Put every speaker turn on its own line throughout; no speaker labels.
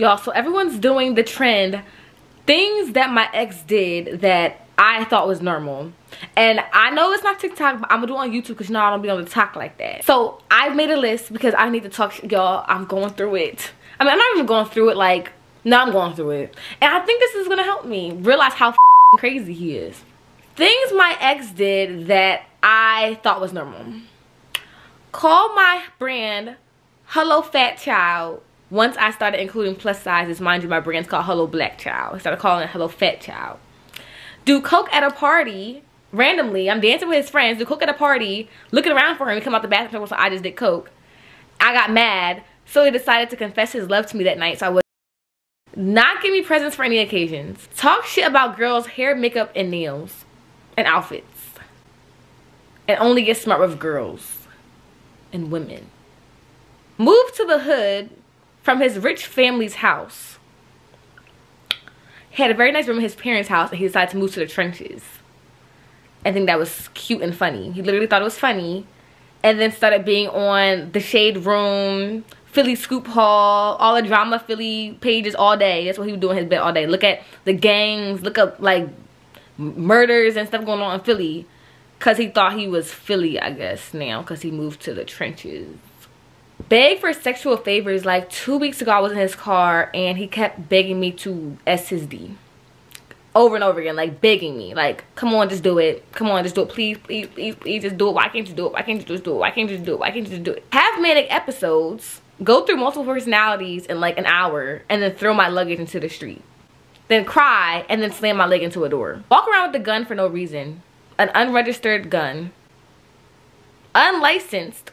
Y'all, so everyone's doing the trend. Things that my ex did that I thought was normal. And I know it's not TikTok, but I'm gonna do it on YouTube because you know I don't be on the talk like that. So I've made a list because I need to talk, y'all. I'm going through it. I mean, I'm not even going through it like, no, I'm going through it. And I think this is gonna help me realize how crazy he is. Things my ex did that I thought was normal. Call my brand Hello Fat Child once I started including plus sizes. Mind you, my brand's called Hello Black Child. I started calling it Hello Fat Child. Do coke at a party randomly. I'm dancing with his friends. Do coke at a party. Looking around for him. He come out the bathroom. So I just did coke. I got mad. So he decided to confess his love to me that night. So I would not give me presents for any occasions. Talk shit about girls' hair, makeup, and nails. And outfits. And only get smart with girls. And women. Move to the hood from his rich family's house. He had a very nice room in his parents' house and he decided to move to the trenches. I think that was cute and funny. He literally thought it was funny. And then started being on the Shade Room, Philly Scoop Hall, all the drama Philly pages all day. That's what he was doing his bed all day. Look at the gangs, look up like murders and stuff going on in Philly. Because he thought he was Philly, I guess, now. Because he moved to the trenches beg for sexual favors like two weeks ago i was in his car and he kept begging me to s his d. Over and over again like begging me like come on just do it. Come on just do it. Please please please please just do it. Why can't you do it? Why can't you just do it? Why can't you just do it? Why can't you just do it? Have manic episodes go through multiple personalities in like an hour and then throw my luggage into the street then cry and then slam my leg into a door. Walk around with a gun for no reason. An unregistered gun. Unlicensed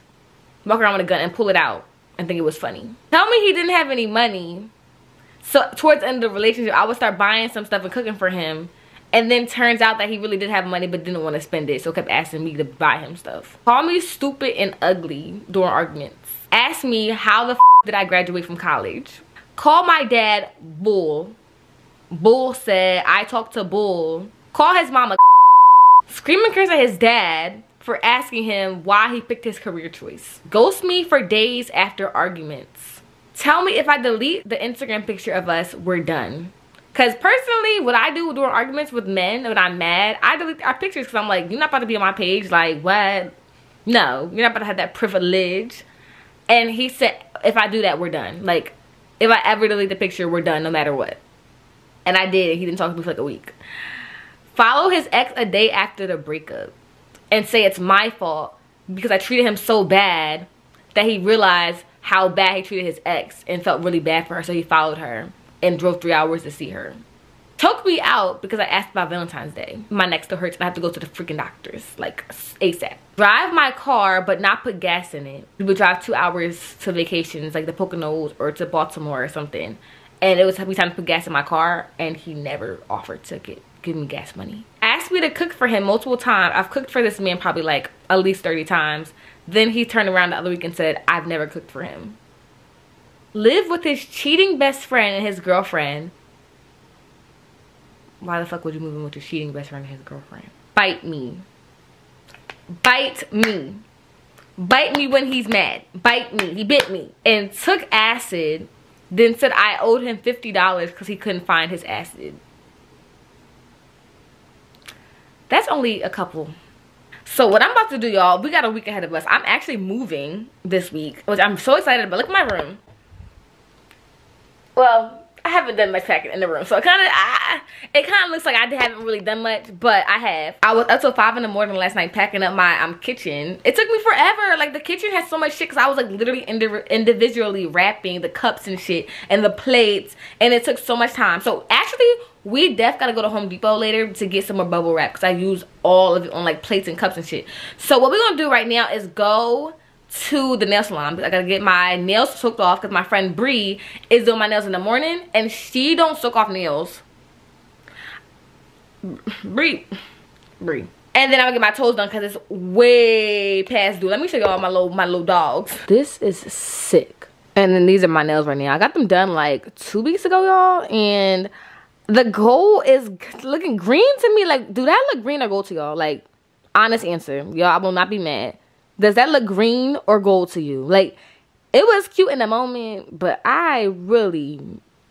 walk around with a gun and pull it out and think it was funny. Tell me he didn't have any money. So towards the end of the relationship, I would start buying some stuff and cooking for him. And then turns out that he really did have money but didn't want to spend it. So kept asking me to buy him stuff. Call me stupid and ugly during arguments. Ask me how the f did I graduate from college. Call my dad Bull. Bull said I talked to Bull. Call his mama Scream and curse at his dad for asking him why he picked his career choice. Ghost me for days after arguments. Tell me if I delete the Instagram picture of us, we're done. Cause personally, what I do during arguments with men when I'm mad, I delete our pictures because I'm like, you're not about to be on my page. Like, what? No, you're not about to have that privilege. And he said, if I do that, we're done. Like, if I ever delete the picture, we're done no matter what. And I did. He didn't talk to me for like a week. Follow his ex a day after the breakup and say it's my fault because I treated him so bad that he realized how bad he treated his ex and felt really bad for her so he followed her and drove three hours to see her took me out because I asked about Valentine's Day. My neck still hurts and I have to go to the freaking doctors, like ASAP. Drive my car, but not put gas in it. We would drive two hours to vacations, like the Poconos or to Baltimore or something. And it was time to put gas in my car and he never offered to get give me gas money. Asked me to cook for him multiple times. I've cooked for this man probably like at least 30 times. Then he turned around the other week and said, I've never cooked for him. Live with his cheating best friend and his girlfriend. Why the fuck would you move in with your cheating best friend and his girlfriend? Bite me. Bite me. Bite me when he's mad. Bite me. He bit me. And took acid. Then said I owed him $50 because he couldn't find his acid. That's only a couple so what i'm about to do y'all we got a week ahead of us i'm actually moving this week which i'm so excited about look at my room well I haven't done much packing in the room. So it kind of, it kind of looks like I haven't really done much, but I have. I was up till 5 in the morning last night packing up my um, kitchen. It took me forever. Like the kitchen has so much shit because I was like literally indi individually wrapping the cups and shit and the plates. And it took so much time. So actually, we def gotta go to Home Depot later to get some more bubble wrap because I use all of it on like plates and cups and shit. So what we're gonna do right now is go to the nail salon. I gotta get my nails soaked off because my friend Bree is doing my nails in the morning and she don't soak off nails. Bree. Bree. And then I'm gonna get my toes done because it's way past due. Let me show you all my little my little dogs. This is sick. And then these are my nails right now. I got them done like two weeks ago, y'all. And the gold is looking green to me. Like, do that look green or gold to y'all? Like, honest answer. Y'all, I will not be mad does that look green or gold to you? Like, it was cute in the moment, but I really,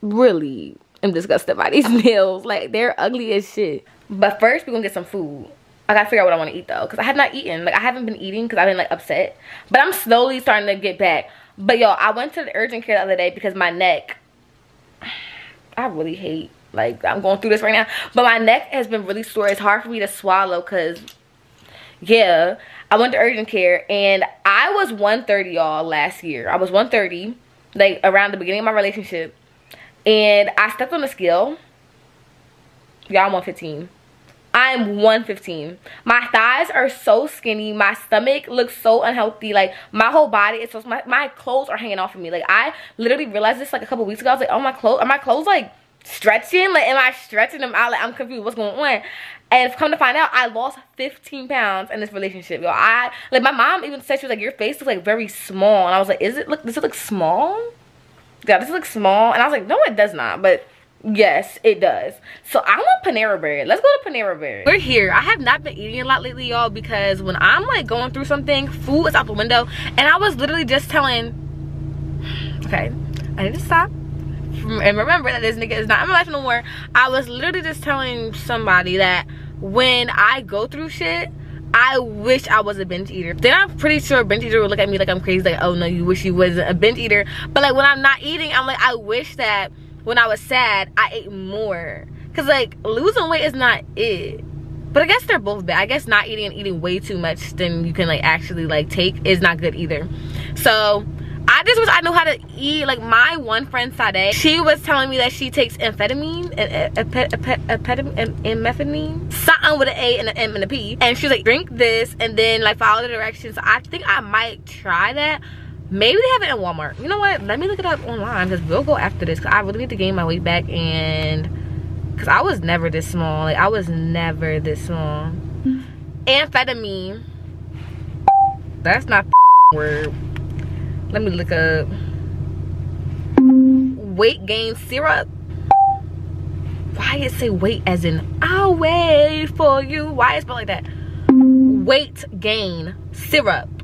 really am disgusted by these nails. Like they're ugly as shit. But first we're gonna get some food. I gotta figure out what I want to eat though, cause I have not eaten. Like I haven't been eating because I've been like upset. But I'm slowly starting to get back. But y'all, I went to the urgent care the other day because my neck. I really hate like I'm going through this right now. But my neck has been really sore. It's hard for me to swallow because yeah, I went to urgent care and I was 130 y'all last year. I was 130 like around the beginning of my relationship and I stepped on the scale. Y'all, I'm 115. I'm 115. My thighs are so skinny. My stomach looks so unhealthy. Like my whole body is so my, my clothes are hanging off of me. Like I literally realized this like a couple weeks ago. I was like, oh my clothes are my clothes like stretching? Like am I stretching them out? Like I'm confused. What's going on? And come to find out, I lost 15 pounds in this relationship, yo. I like my mom even said she was like, your face looks like very small, and I was like, is it look? Does it look small? Yeah, this looks small, and I was like, no, it does not. But yes, it does. So I want Panera Bread. Let's go to Panera Bread. We're here. I have not been eating a lot lately, y'all, because when I'm like going through something, food is out the window, and I was literally just telling. Okay, I need to stop and remember that this nigga is not in my life no more. I was literally just telling somebody that when I go through shit, I wish I was a binge eater. Then I'm pretty sure a binge eater would look at me like I'm crazy, like, oh no, you wish you wasn't a binge eater. But like when I'm not eating, I'm like, I wish that when I was sad, I ate more. Cause like losing weight is not it. But I guess they're both bad. I guess not eating and eating way too much than you can like actually like take is not good either. So I just wish I knew how to eat. Like my one friend Sade, she was telling me that she takes amphetamine, and amphetamine, something with an A and an M and a P. And she's like, drink this and then like follow the directions. I think I might try that. Maybe they have it in Walmart. You know what? Let me look it up online because we'll go after this. Cause I really need to gain my weight back and because I was never this small. Like I was never this small. Mm. Amphetamine. That's not word let me look up. Weight gain syrup? Why it say wait as in i'll wait for you? Why it spelled like that? Weight gain syrup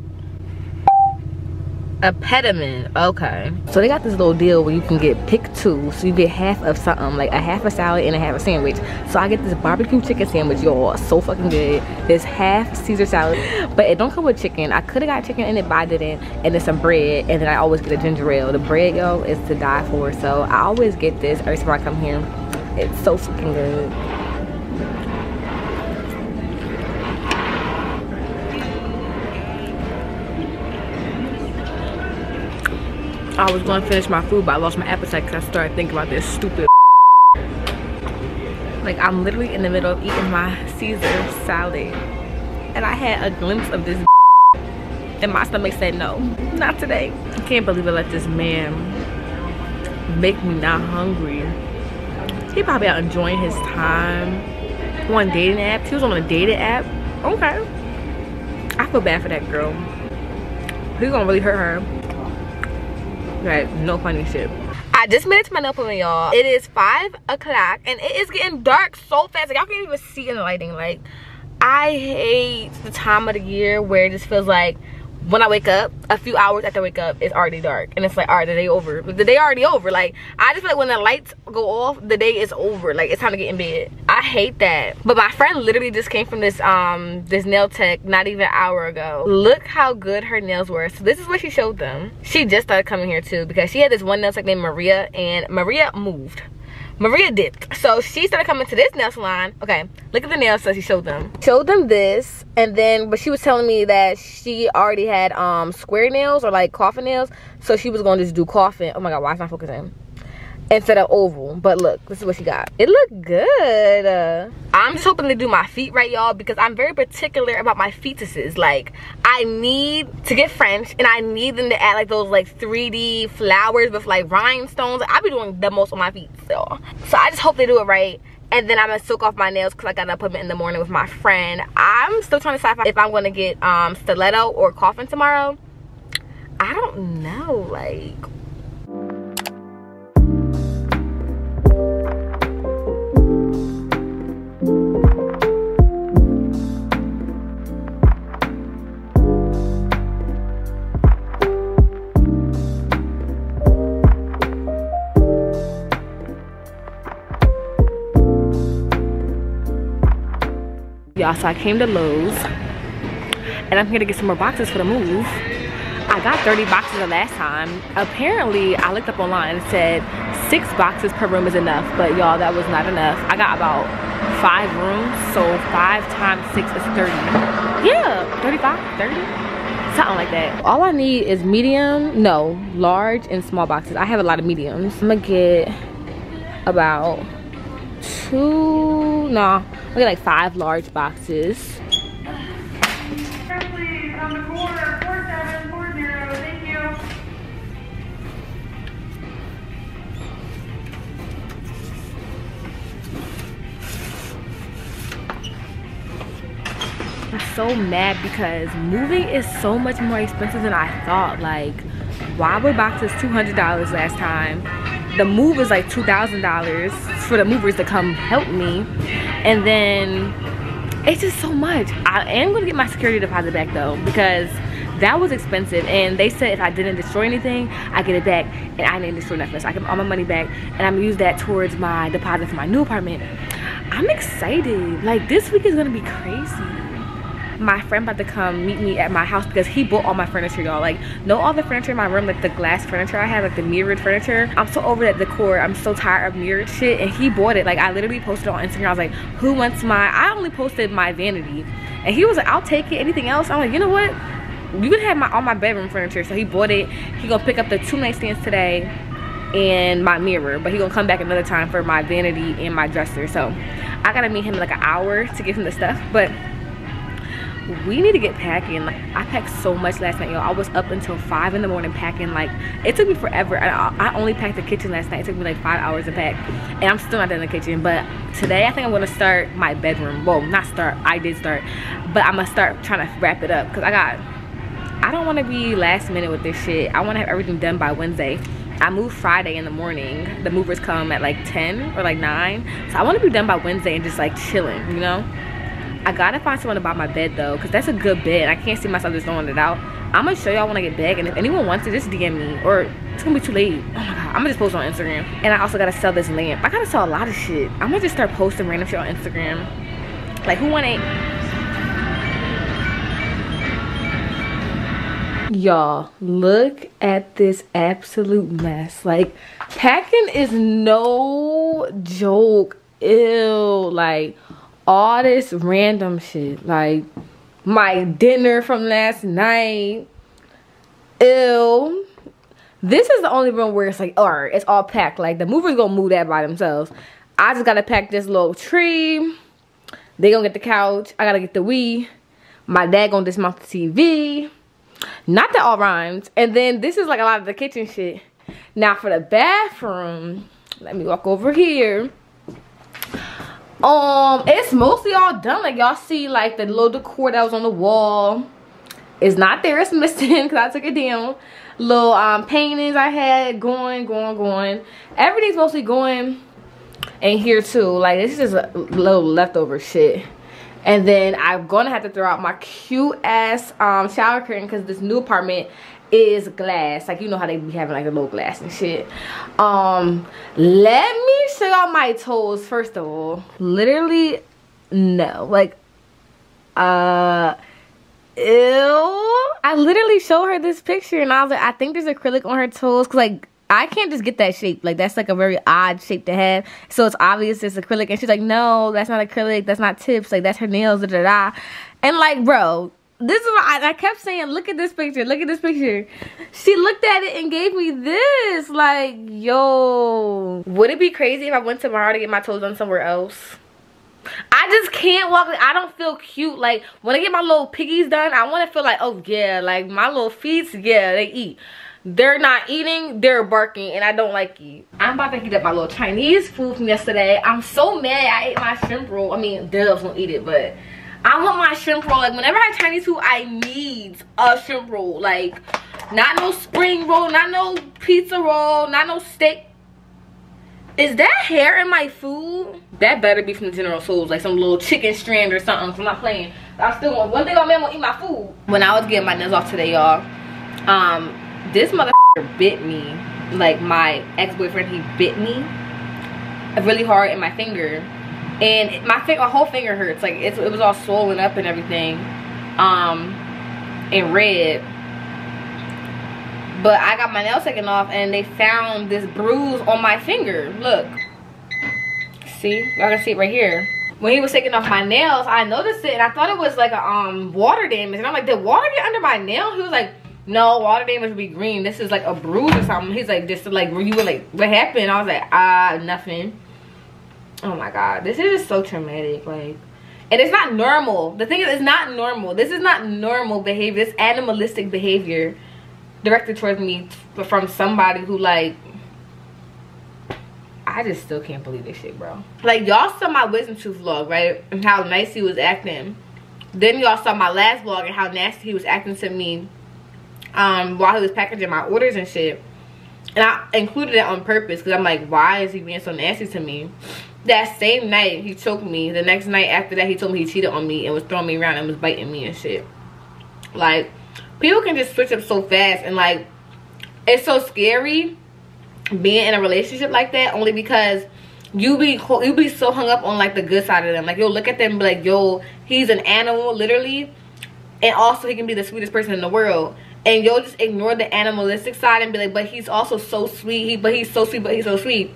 Apetamin. Okay. So they got this little deal where you can get pick two. So you get half of something like a half a salad and a half a sandwich. So i get this barbecue chicken sandwich y'all. So fucking good. This half caesar salad. But it don't come with chicken. I could have got chicken in it but i didn't. And then some bread. And then i always get a ginger ale. The bread yo is to die for. So i always get this every time i come here. It's so fucking good I was going to finish my food, but I lost my appetite because I started thinking about this stupid Like, I'm literally in the middle of eating my Caesar salad. And I had a glimpse of this and my stomach said no, not today. I can't believe I let this man make me not hungry. He probably out enjoying his time on dating apps. He was on a dating app. Okay. I feel bad for that girl. He's gonna really hurt her. Right, no funny shit. I just made it to my nail appointment, y'all. It is 5 o'clock, and it is getting dark so fast. Like, y'all can't even see in the lighting. Like, I hate the time of the year where it just feels like when I wake up, a few hours after I wake up, it's already dark. And it's like, all right, the day over. The day already over. Like, I just feel like when the lights go off, the day is over. Like, it's time to get in bed. I hate that. But my friend literally just came from this um this nail tech not even an hour ago. Look how good her nails were. So this is what she showed them. She just started coming here too because she had this one nail tech named Maria and Maria moved. Maria dipped. So she started coming to this nail salon. Okay, look at the nails that she showed them. Showed them this, and then, but she was telling me that she already had um square nails or like coffin nails. So she was to just do coffin. Oh my God, why is not focusing? Instead of oval but look this is what she got. It looked good uh, i'm just hoping to do my feet right y'all because i'm very particular about my fetuses. Like i need to get french and i need them to add like those like 3d flowers with like rhinestones. I'll be doing the most on my feet so so i just hope they do it right and then I'm gonna soak off my nails because I got an appointment in the morning with my friend. I'm still trying to decide if I'm gonna get um, stiletto or coffin tomorrow. I don't know, like Y'all, so I came to Lowe's and I'm here to get some more boxes for the move. I got 30 boxes the last time. Apparently, I looked up online and said six boxes per room is enough, but y'all, that was not enough. I got about five rooms, so five times six is 30. Yeah, 35, 30, something like that. All I need is medium, no, large and small boxes. I have a lot of mediums. I'm gonna get about two, no, nah, I get like five large boxes. So mad because moving is so much more expensive than I thought. Like, why were boxes $200 last time? The move is like $2,000 for the movers to come help me. And then it's just so much. I am gonna get my security deposit back though because that was expensive and they said if I didn't destroy anything I get it back and I didn't destroy nothing so I get all my money back and I'm gonna use that towards my deposit for my new apartment I'm excited like this week is gonna be crazy my friend about to come meet me at my house because he bought all my furniture y'all. Like know all the furniture in my room like the glass furniture i have like the mirrored furniture. I'm so over that decor. I'm so tired of mirrored shit. And he bought it. Like i literally posted on instagram. I was like who wants my i only posted my vanity. And he was like i'll take it. Anything else? I'm like you know what? You can have my all my bedroom furniture. So he bought it. He gonna pick up the two nightstands today and my mirror but he gonna come back another time for my vanity and my dresser. So i gotta meet him in like an hour to give him the stuff but we need to get packing. Like i packed so much last night y'all. I was up until five in the morning packing. Like it took me forever. I, I only packed the kitchen last night. It took me like five hours to pack. And i'm still not done in the kitchen. But today i think i'm gonna start my bedroom. Well not start. I did start. But i'm gonna start trying to wrap it up. Because i got i don't want to be last minute with this shit. I want to have everything done by wednesday. I move Friday in the morning. The movers come at like 10 or like 9. So I want to be done by Wednesday and just like chilling, you know? I gotta find someone to buy my bed though, because that's a good bed. I can't see myself just throwing it out. I'm gonna show y'all when I get back, and if anyone wants it, just DM me, or it's gonna be too late. Oh my god, I'm gonna just post on Instagram. And I also gotta sell this lamp. I gotta sell a lot of shit. I'm gonna just start posting random shit on Instagram. Like, who want it? Y'all, look at this absolute mess. Like, packing is no joke. Ew, like all this random shit. Like my dinner from last night. Ew. This is the only room where it's like, alright, it's all packed. Like the movers gonna move that by themselves. I just gotta pack this little tree. They gonna get the couch. I gotta get the Wii. My dad gonna dismount the TV. Not that all rhymes. And then this is like a lot of the kitchen shit. Now for the bathroom, let me walk over here um it's mostly all done. Like y'all see like the little decor that was on the wall is not there. It's missing because i took it down little um paintings i had going going going. Everything's mostly going in here too. Like this is just a little leftover shit. And then i'm gonna have to throw out my cute ass um shower curtain because this new apartment is glass like you know how they be having like a little glass and shit um let me show y'all my toes first of all literally no like uh ew i literally showed her this picture and i was like i think there's acrylic on her toes because like I can't just get that shape. Like, that's like a very odd shape to have. So it's obvious it's acrylic. And she's like, no, that's not acrylic. That's not tips. Like, that's her nails. Da, da, da. And like, bro, this is what I, I, kept saying look at this picture look at this picture she looked at it and gave me this like yo would it be crazy if i went tomorrow to get my toes done somewhere else I just can't walk. I don't feel cute. Like, when I get my little piggies done, I want to feel like, oh, yeah. Like, my little feet, yeah, they eat. They're not eating. They're barking. And I don't like it. I'm about to heat up my little Chinese food from yesterday. I'm so mad I ate my shrimp roll. I mean, Dubs won't eat it, but I want my shrimp roll. Like whenever I Chinese food, I need a shrimp roll. Like not no spring roll, not no pizza roll, not no steak. Is that hair in my food? That better be from the General Tso's, like some little chicken strand or something. I'm not playing. I still want one thing my man will eat my food. When I was getting my nails off today, y'all, um, this motherfucker bit me. Like my ex-boyfriend, he bit me really hard in my finger and my, my whole finger hurts. Like, it was all swollen up and everything. Um, and red. But I got my nails taken off and they found this bruise on my finger. Look. See? Y'all can see it right here. When he was taking off my nails, I noticed it and I thought it was like a um water damage. And I'm like, did water get under my nail? He was like, no, water damage would be green. This is like a bruise or something. He's like, just like, were you like, what happened? I was like, ah, nothing. Oh my God. This is just so traumatic. Like, and it's not normal. The thing is, it's not normal. This is not normal behavior. this animalistic behavior directed towards me from somebody who like I just still can't believe this shit, bro. Like y'all saw my wisdom tooth vlog, right? And how nice he was acting. Then y'all saw my last vlog and how nasty he was acting to me um while he was packaging my orders and shit. And I included it on purpose because I'm like, why is he being so nasty to me? That same night he choked me. The next night after that he told me he cheated on me and was throwing me around and was biting me and shit. Like people can just switch up so fast and like it's so scary being in a relationship like that only because you be you be so hung up on like the good side of them like you'll look at them like yo he's an animal literally and also he can be the sweetest person in the world and you'll just ignore the animalistic side and be like but he's also so sweet he but he's so sweet but he's so sweet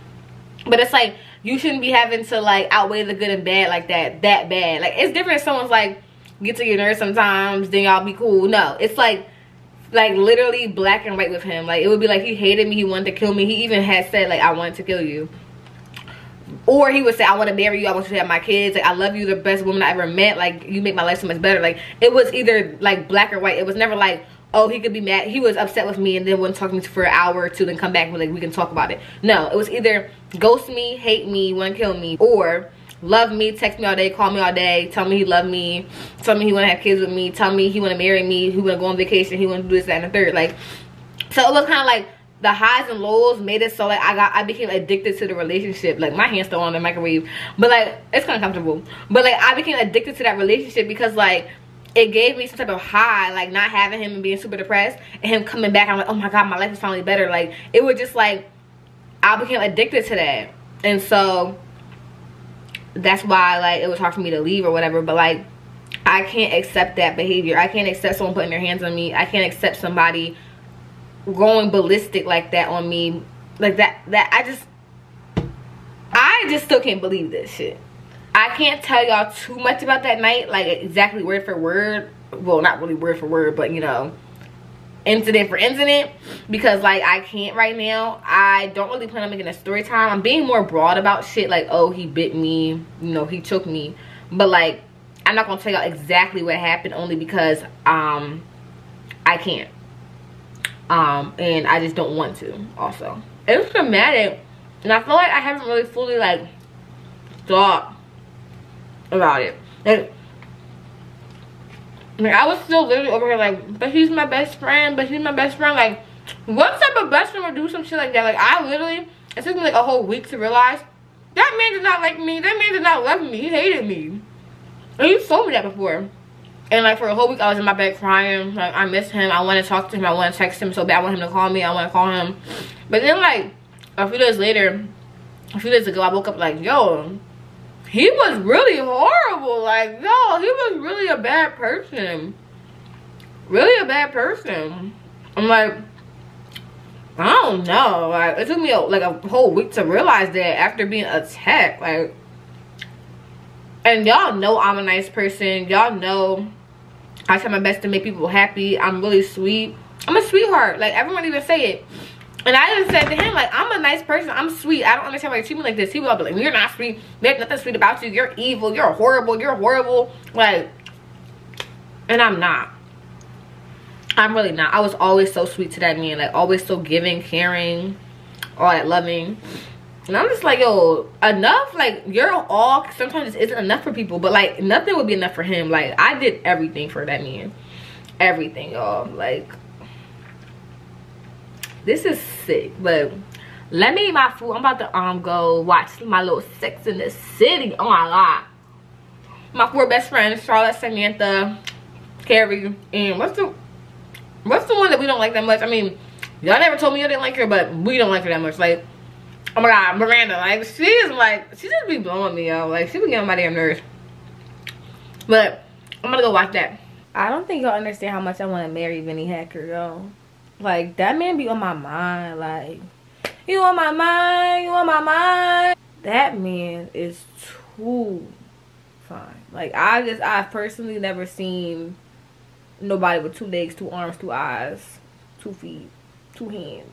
but it's like you shouldn't be having to like outweigh the good and bad like that that bad like it's different if someone's like get to your nerves sometimes, then y'all be cool. No, it's like like literally black and white with him. Like it would be like he hated me, he wanted to kill me. He even had said like I wanted to kill you. Or he would say, I want to marry you, I want you to have my kids, like I love you, the best woman I ever met, like you make my life so much better. Like it was either like black or white. It was never like, oh, he could be mad. He was upset with me and then wouldn't talk to me for an hour or two, then come back and like we can talk about it. No, it was either ghost me, hate me, want to kill me, or love me, text me all day, call me all day, tell me he love me, tell me he want to have kids with me, tell me he want to marry me, he want to go on vacation, he want to do this, that, and the third. Like, so it was kind of like the highs and lows made it so like I got I became addicted to the relationship. Like my hand's still on the microwave, but like it's kind of comfortable. But like I became addicted to that relationship because like it gave me some type of high, like not having him and being super depressed, and him coming back. I'm like, oh my god, my life is finally better. Like it was just like I became addicted to that, and so that's why like it was hard for me to leave or whatever. But like i can't accept that behavior. I can't accept someone putting their hands on me. I can't accept somebody going ballistic like that on me. Like that that i just i just still can't believe this shit i can't tell y'all too much about that night like exactly word for word well not really word for word but you know incident for incident because like I can't right now. I don't really plan on making a story time. I'm being more broad about shit like oh he bit me, you know, he took me. But like I'm not gonna tell y'all exactly what happened only because um I can't. Um and I just don't want to also. It was traumatic and I feel like I haven't really fully like thought about it. Like like I was still literally over here like, but he's my best friend, but he's my best friend. Like, what type of best friend would do some shit like that? Like I literally, it took me like a whole week to realize that man did not like me. That man did not love me. He hated me. And he told me that before. And like for a whole week I was in my bed crying. Like I miss him. I want to talk to him. I want to text him so bad. I want him to call me. I want to call him. But then like a few days later, a few days ago, I woke up like, yo, he was really horrible. Like, no, he was really a bad person. Really a bad person. I'm like, I don't know. Like, it took me a, like a whole week to realize that after being attacked. Like, and y'all know I'm a nice person. Y'all know I try my best to make people happy. I'm really sweet. I'm a sweetheart. Like, everyone even say it. And I just said to him, like, I'm a nice person. I'm sweet. I don't understand why you treat me like this. He would all be like, you're not sweet. There's nothing sweet about you. You're evil. You're horrible. You're horrible. Like, and I'm not. I'm really not. I was always so sweet to that man. Like, always so giving, caring, all that loving. And I'm just like, yo, enough. Like, you're all, sometimes it isn't enough for people. But, like, nothing would be enough for him. Like, I did everything for that man. Everything, y'all. Like, this is sick, but let me eat my food. I'm about to um go watch my little Sex in the City. Oh my god. My four best friends, Charlotte, Samantha, Carrie, and what's the what's the one that we don't like that much? I mean, y'all never told me you didn't like her, but we don't like her that much. Like, Oh my god, Miranda, like she is like she just be blowing me out. Like she be getting my damn nerves. But I'm gonna go watch that. I don't think y'all understand how much I want to marry Vinnie Hacker, yo. Like that man be on my mind. Like you on my mind, you on my mind. That man is too fine. Like I just I've personally never seen nobody with two legs, two arms, two eyes, two feet, two hands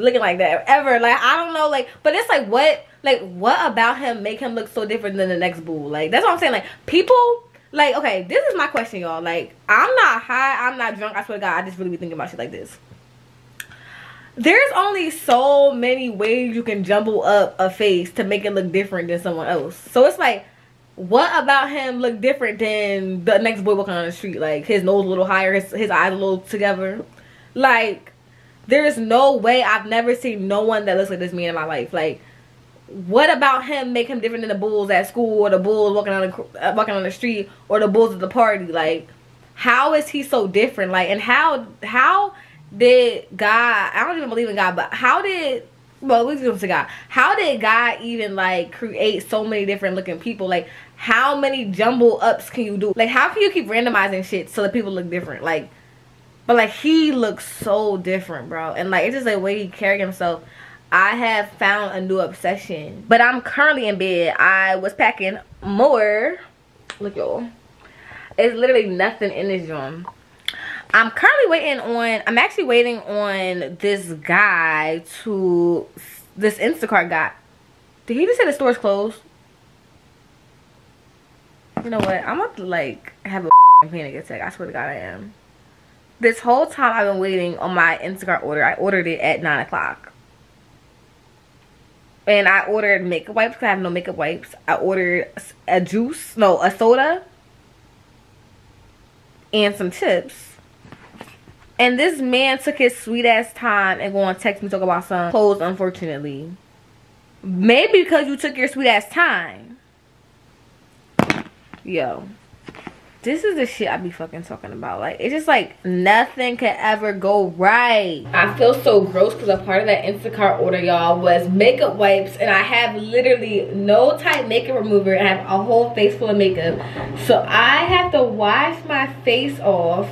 looking like that ever. Like I don't know, like, but it's like what, like what about him make him look so different than the next boo? Like that's what I'm saying. Like people, like okay, this is my question, y'all. Like I'm not high, I'm not drunk. I swear to God, I just really be thinking about shit like this. There's only so many ways you can jumble up a face to make it look different than someone else. So it's like what about him look different than the next boy walking on the street? Like his nose a little higher, his, his eyes a little together. Like there is no way I've never seen no one that looks like this man in my life. Like, what about him make him different than the bulls at school or the bulls walking on the uh, walking on the street or the bulls at the party? Like, how is he so different? Like, and how how did God? I don't even believe in God, but how did well, let's give to God. How did God even like create so many different looking people? Like, how many jumble ups can you do? Like, how can you keep randomizing shit so that people look different? Like but like he looks so different, bro. And like it's just the way he carry himself. I have found a new obsession. But I'm currently in bed. I was packing more. Look y'all. It's literally nothing in this room. I'm currently waiting on, I'm actually waiting on this guy to, this Instacart guy. Did he just say the store's closed? You know what? I'm about to like have a panic attack. I swear to God I am this whole time I've been waiting on my Instacart order. I ordered it at 9 o'clock. And I ordered makeup wipes because I have no makeup wipes. I ordered a juice, no, a soda. And some chips. And this man took his sweet ass time and go and text me to talk about some clothes, unfortunately. Maybe because you took your sweet ass time. Yo this is the shit I be fucking talking about. Like, it's just like nothing could ever go right. I feel so gross because a part of that Instacart order, y'all, was makeup wipes. And I have literally no type makeup remover. I have a whole face full of makeup. So I have to wash my face off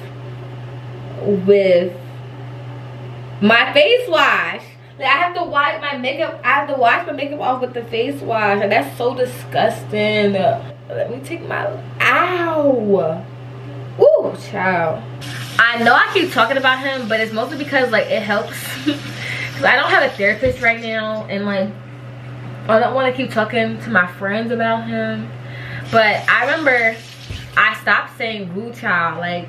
with my face wash. Like, I have to wash my makeup. I have to wash my makeup off with the face wash. And that's so disgusting. Let me take my, ow. Ooh, child. I know I keep talking about him, but it's mostly because like it helps. Cause I don't have a therapist right now and like I don't want to keep talking to my friends about him. But I remember I stopped saying woo child. Like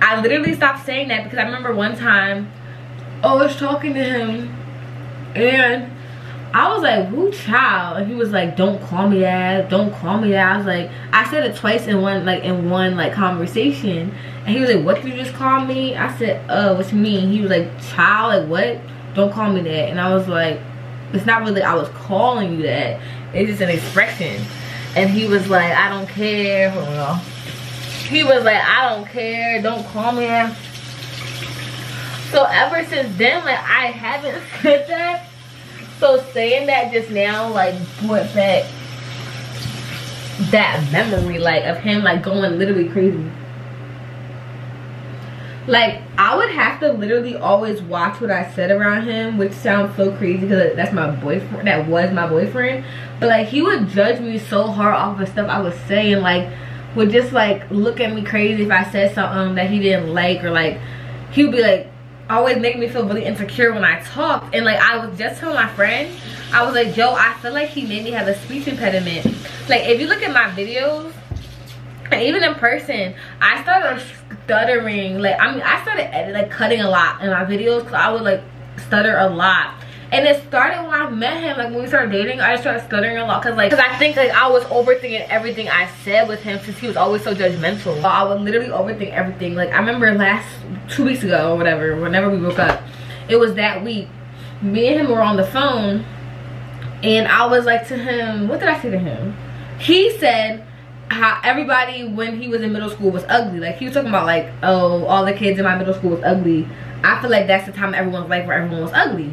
I literally stopped saying that because I remember one time I was talking to him and I was like, woo child. And he was like, don't call me that. Don't call me that. I was like, I said it twice in one like in one like conversation. And he was like, what did you just call me? I said, uh, what you mean? He was like, child, like what? Don't call me that. And I was like, it's not really I was calling you that. It's just an expression. And he was like, I don't care. Hold on. He was like, I don't care. Don't call me that. So ever since then, like I haven't said that so saying that just now like brought back that memory like of him like going literally crazy. Like I would have to literally always watch what I said around him, which sounds so crazy because that's my boyfriend. That was my boyfriend, but like he would judge me so hard off of stuff I was saying. Like would just like look at me crazy if I said something that he didn't like or like he would be like always make me feel really insecure when I talk. And like I was just telling my friend, I was like, yo, I feel like he made me have a speech impediment. Like if you look at my videos, and even in person, I started stuttering. Like I mean, I started editing, like cutting a lot in my videos because I would like stutter a lot. And it started when I met him, like when we started dating, I just started stuttering a lot. Cause like, cause I think like I was overthinking everything I said with him since he was always so judgmental. I would literally overthink everything. Like I remember last, two weeks ago or whatever, whenever we broke up, it was that week. Me and him were on the phone and I was like to him, what did I say to him? He said, how everybody when he was in middle school was ugly. Like he was talking about like, oh, all the kids in my middle school was ugly. I feel like that's the time everyone's life where everyone was ugly.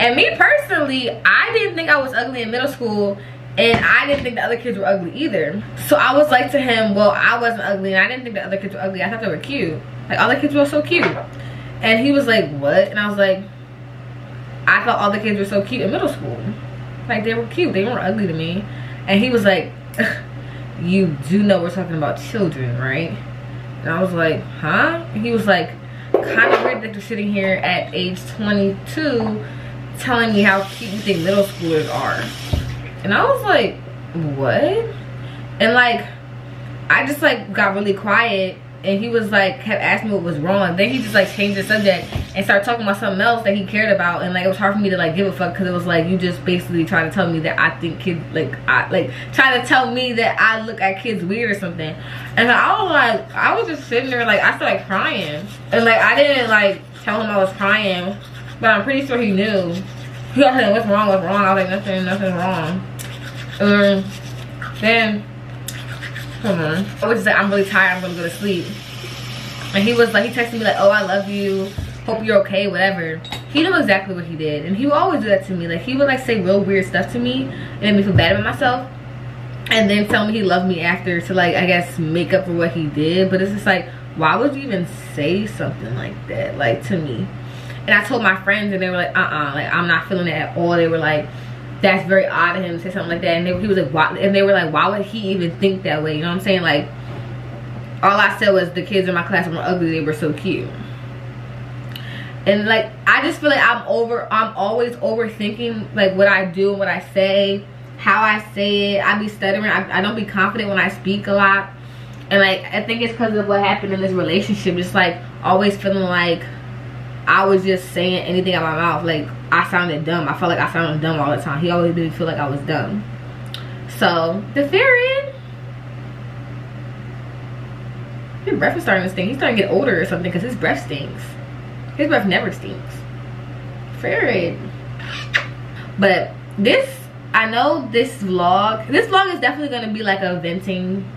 And me personally, I didn't think I was ugly in middle school and I didn't think the other kids were ugly either. So I was like to him, well, I wasn't ugly and I didn't think the other kids were ugly. I thought they were cute. Like all the kids were so cute. And he was like, what? And I was like, I thought all the kids were so cute in middle school. Like they were cute. They weren't ugly to me. And he was like, you do know we're talking about children, right? And I was like, huh? And he was like, kind of weird that you're sitting here at age 22 telling me how cute you think middle schoolers are. And I was like, what? And like, I just like got really quiet and he was like kept asking me what was wrong. Then he just like changed the subject and started talking about something else that he cared about. And like it was hard for me to like give a fuck because it was like you just basically trying to tell me that i think kids like i like trying to tell me that i look at kids weird or something. And i was like i was just sitting there like i started crying. And like i didn't like tell him i was crying but i'm pretty sure he knew he was like what's wrong what's wrong i was like nothing nothing wrong um then Come on. I was just like, I'm really tired. I'm gonna go to sleep. And he was like, he texted me like, oh, I love you. Hope you're okay, whatever. He knew exactly what he did. And he would always do that to me. Like, he would like say real weird stuff to me and make me feel bad about myself. And then tell me he loved me after to like, I guess, make up for what he did. But it's just like, why would you even say something like that, like, to me? And I told my friends and they were like, uh-uh, like, I'm not feeling it at all. They were like, that's very odd of him to say something like that. And they, he was like, why? And they were like, why would he even think that way? You know what I'm saying? Like, all I said was the kids in my class were ugly. They were so cute. And like, I just feel like I'm over, I'm always overthinking like what I do and what I say, how I say it. I be stuttering. I, I don't be confident when I speak a lot. And like, I think it's because of what happened in this relationship. Just like always feeling like I was just saying anything out my mouth. Like I sounded dumb. I felt like I sounded dumb all the time. He always made me feel like I was dumb. So the fairy, his breath is starting to stink. He's starting to get older or something because his breath stinks. His breath never stinks. Fairy. But this, I know this vlog, this vlog is definitely going to be like a venting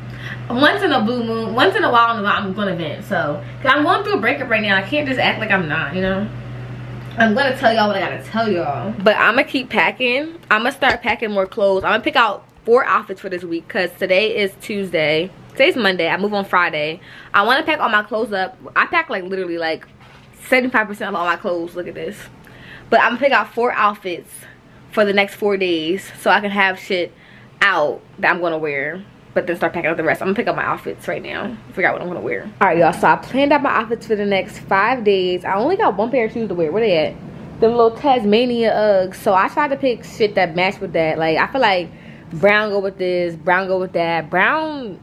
once in a blue moon once in a while i'm gonna vent. So because i'm going through a breakup right now i can't just act like i'm not you know? I'm gonna tell y'all what i gotta tell y'all. But i'm gonna keep packing. I'm gonna start packing more clothes. I'm gonna pick out four outfits for this week because today is tuesday. Today's monday. I move on friday. I want to pack all my clothes up. I pack like literally like 75 percent of all my clothes. Look at this. But i'm gonna pick out four outfits for the next four days so i can have shit out that i'm gonna wear but then start packing up the rest. I'm gonna pick up my outfits right now. Figure out what I'm gonna wear. All right, y'all. So I planned out my outfits for the next five days. I only got one pair of shoes to wear. Where they at? Them little Tasmania Uggs. So I tried to pick shit that matched with that. Like I feel like brown go with this, brown go with that. Brown,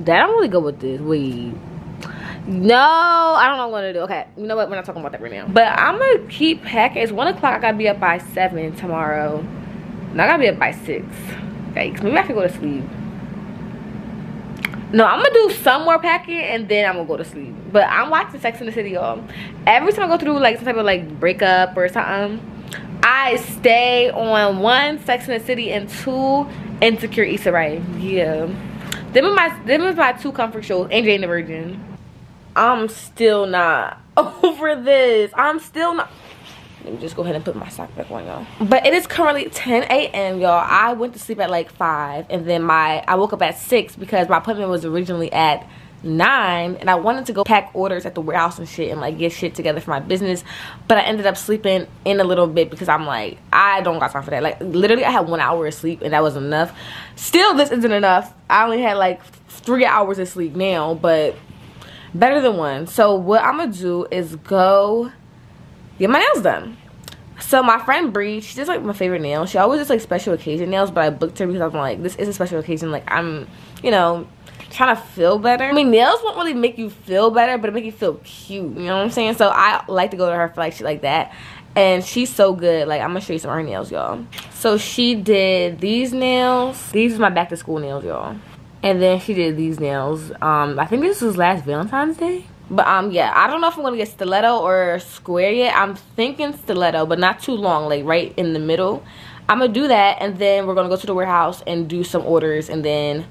that don't really go with this. Wait. No, I don't know what to do. Okay, you know what? We're not talking about that right now. But I'm gonna keep packing. It's one o'clock. I gotta be up by seven tomorrow. And I gotta be up by six. Thanks. Maybe I should go to sleep no i'm gonna do some more packing and then i'm gonna go to sleep. But i'm watching sex in the city y'all. Every time i go through like some type of like breakup or something i stay on one sex in the city and two insecure Issa Rae. yeah. Them are my them are my two comfort shows and Jane the Virgin. I'm still not over this. I'm still not let me just go ahead and put my sock back on y'all. But it is currently 10 a.m y'all. I went to sleep at like 5 and then my i woke up at 6 because my appointment was originally at 9 and i wanted to go pack orders at the warehouse and shit and like get shit together for my business but i ended up sleeping in a little bit because i'm like i don't got time for that. Like literally i had one hour of sleep and that was enough. Still this isn't enough. I only had like three hours of sleep now but better than one. So what i'm gonna do is go get my nails done. So my friend Bree, she does like my favorite nails. She always does like special occasion nails, but I booked her because I'm like, this is a special occasion. Like I'm, you know, trying to feel better. I mean, nails won't really make you feel better, but it make you feel cute. You know what I'm saying? So I like to go to her for like shit like that. And she's so good. Like I'm gonna show you some of her nails, y'all. So she did these nails. These are my back to school nails, y'all. And then she did these nails. Um, I think this was last Valentine's Day but um yeah i don't know if i'm gonna get stiletto or square yet. I'm thinking stiletto but not too long like right in the middle. I'm gonna do that and then we're gonna go to the warehouse and do some orders and then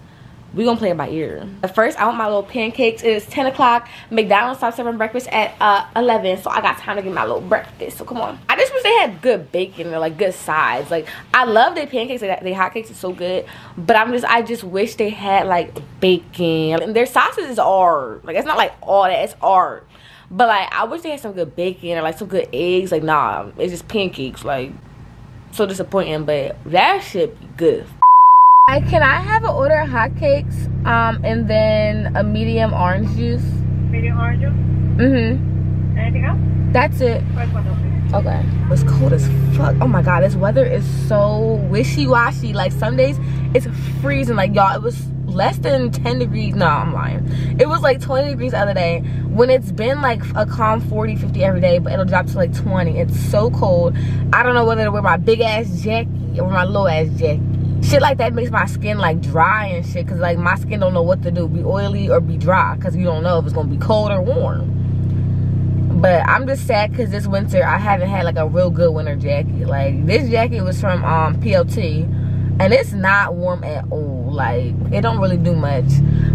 we gonna play it by ear. But first, I want my little pancakes. It is 10 o'clock. McDonald's stopped serving breakfast at uh, 11, so I got time to get my little breakfast. So come on. I just wish they had good bacon or like good sides. Like I love their pancakes. They, they hotcakes are so good, but I'm just I just wish they had like bacon. And their sauces is art. Like it's not like all that. It's art. But like I wish they had some good bacon or like some good eggs. Like nah, it's just pancakes. Like so disappointing. But that should be good can I have an order of hotcakes um, and then a medium orange juice?
Medium orange juice?
Mm-hmm.
Anything else?
That's it. Okay. It's cold as fuck. Oh my god, this weather is so wishy-washy. Like some days it's freezing. Like y'all, it was less than 10 degrees. No, I'm lying. It was like 20 degrees the other day. When it's been like a calm 40, 50 every day, but it'll drop to like 20. It's so cold. I don't know whether to wear my big ass jacket or my little ass jacket shit like that makes my skin like dry and shit because like my skin don't know what to do. Be oily or be dry because you don't know if it's gonna be cold or warm. But i'm just sad because this winter i haven't had like a real good winter jacket. Like this jacket was from um plt and it's not warm at all. Like it don't really do much.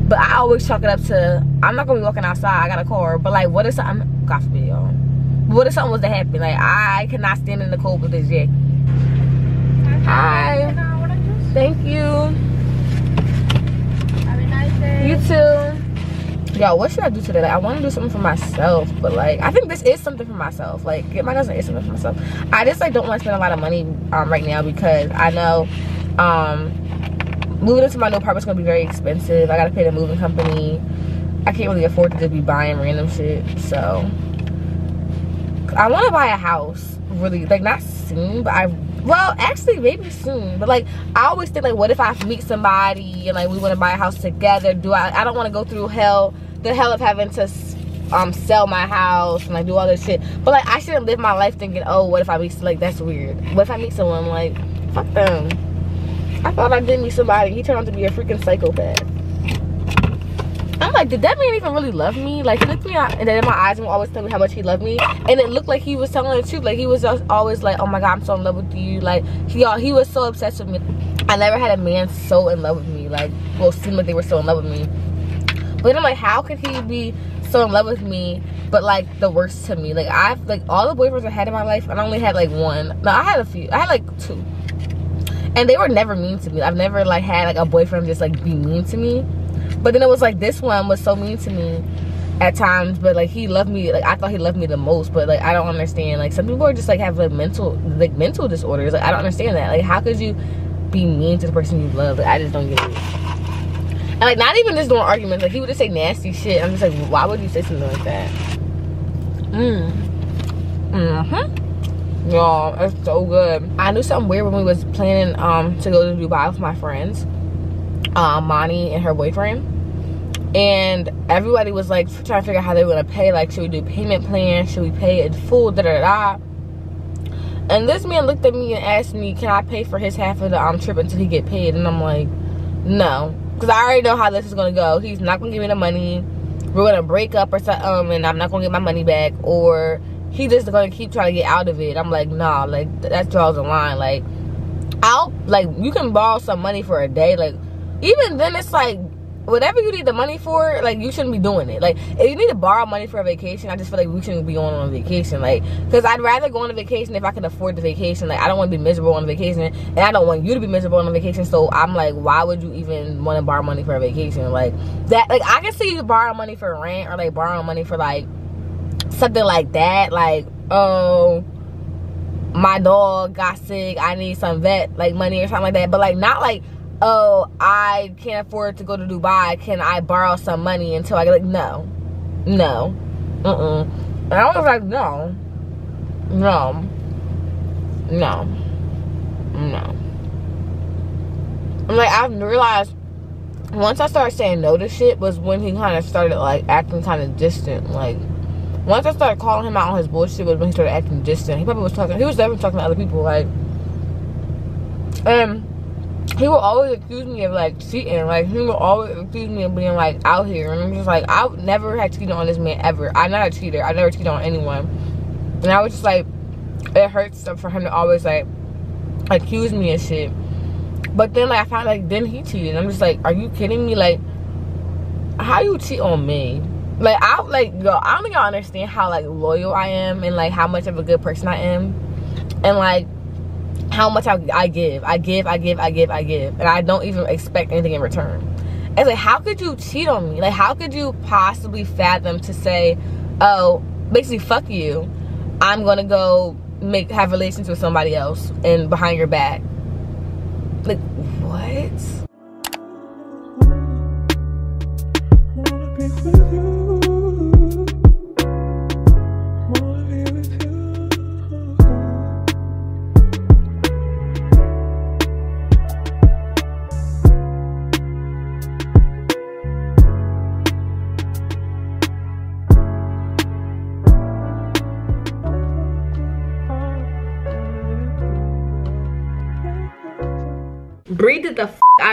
But i always chalk it up to i'm not gonna be walking outside. I got a car. But like what if something god forbid y'all. What if something was to happen? Like i cannot stand in the cold with this jacket. Hi Thank you.
Have a nice day.
You too. Yo, what should I do today? Like, I want to do something for myself, but like, I think this is something for myself. Like, get my cousin is something for myself. I just like don't want to spend a lot of money um, right now because I know um, moving into my new apartment is gonna be very expensive. I gotta pay the moving company. I can't really afford to just be buying random shit. So I want to buy a house, really, like not soon, but I well actually maybe soon. But like i always think like what if i meet somebody and like we want to buy a house together? Do i i don't want to go through hell the hell of having to um sell my house and like do all this shit. But like i shouldn't live my life thinking oh what if i meet like that's weird. What if i meet someone like fuck them. I thought i did meet somebody. He turned out to be a freaking psychopath I'm like, did that man even really love me? Like, he looked me out, and then my eyes would always tell me how much he loved me, and it looked like he was telling the truth. Like, he was just always like, oh my god, I'm so in love with you. Like, he he was so obsessed with me. I never had a man so in love with me. Like, well, seemed like they were so in love with me. But then I'm like, how could he be so in love with me, but like the worst to me? Like, I've like all the boyfriends I had in my life, I only had like one. No, I had a few. I had like two, and they were never mean to me. I've never like had like a boyfriend just like be mean to me but then it was like this one was so mean to me at times but like he loved me like i thought he loved me the most but like i don't understand. Like some people are just like have like mental like mental disorders. Like i don't understand that. Like how could you be mean to the person you love? Like i just don't get it. And like not even just doing arguments. Like he would just say nasty shit. I'm just like why would you say something like that? Mm. Mm-hmm. Y'all it's so good. I knew something weird when we was planning um to go to dubai with my friends um Mani and her boyfriend and everybody was like trying to figure out how they were gonna pay. Like, should we do payment plan? Should we pay in full? Da da da. And this man looked at me and asked me, "Can I pay for his half of the um trip until he get paid?" And I'm like, "No," because I already know how this is gonna go. He's not gonna give me the money. We're gonna break up or something, um, and I'm not gonna get my money back, or he just gonna keep trying to get out of it. I'm like, nah, like that draws a line. Like, I'll like you can borrow some money for a day, like even then it's like whatever you need the money for, like you shouldn't be doing it. Like if you need to borrow money for a vacation, I just feel like we shouldn't be going on a vacation. Like because I'd rather go on a vacation if I can afford the vacation. Like I don't want to be miserable on a vacation, and I don't want you to be miserable on a vacation. So I'm like, why would you even want to borrow money for a vacation? Like that. Like I can see you borrow money for rent or like borrow money for like something like that. Like oh my dog got sick i need some vet like money or something like that but like not like oh, I can't afford to go to Dubai. Can I borrow some money until I get like, no, no, uh-uh. And I was like, no, no, no, no. I'm like, I've realized once I started saying no to shit was when he kind of started like acting kind of distant. Like, once I started calling him out on his bullshit was when he started acting distant. He probably was talking, he was definitely talking to other people. Like, and he will always accuse me of like cheating. Like he will always accuse me of being like out here, and I'm just like I never had cheated on this man ever. I'm not a cheater. I never cheated on anyone, and I was just like, it hurts for him to always like accuse me of shit. But then like I found like then he cheated. I'm just like, are you kidding me? Like, how you cheat on me? Like I like yo, I don't I understand how like loyal I am and like how much of a good person I am. And like how much I, I give. I give, I give, I give, I give. And I don't even expect anything in return. It's like how could you cheat on me? Like how could you possibly fathom to say, oh, basically fuck you. I'm gonna go make have relations with somebody else and behind your back. Like what?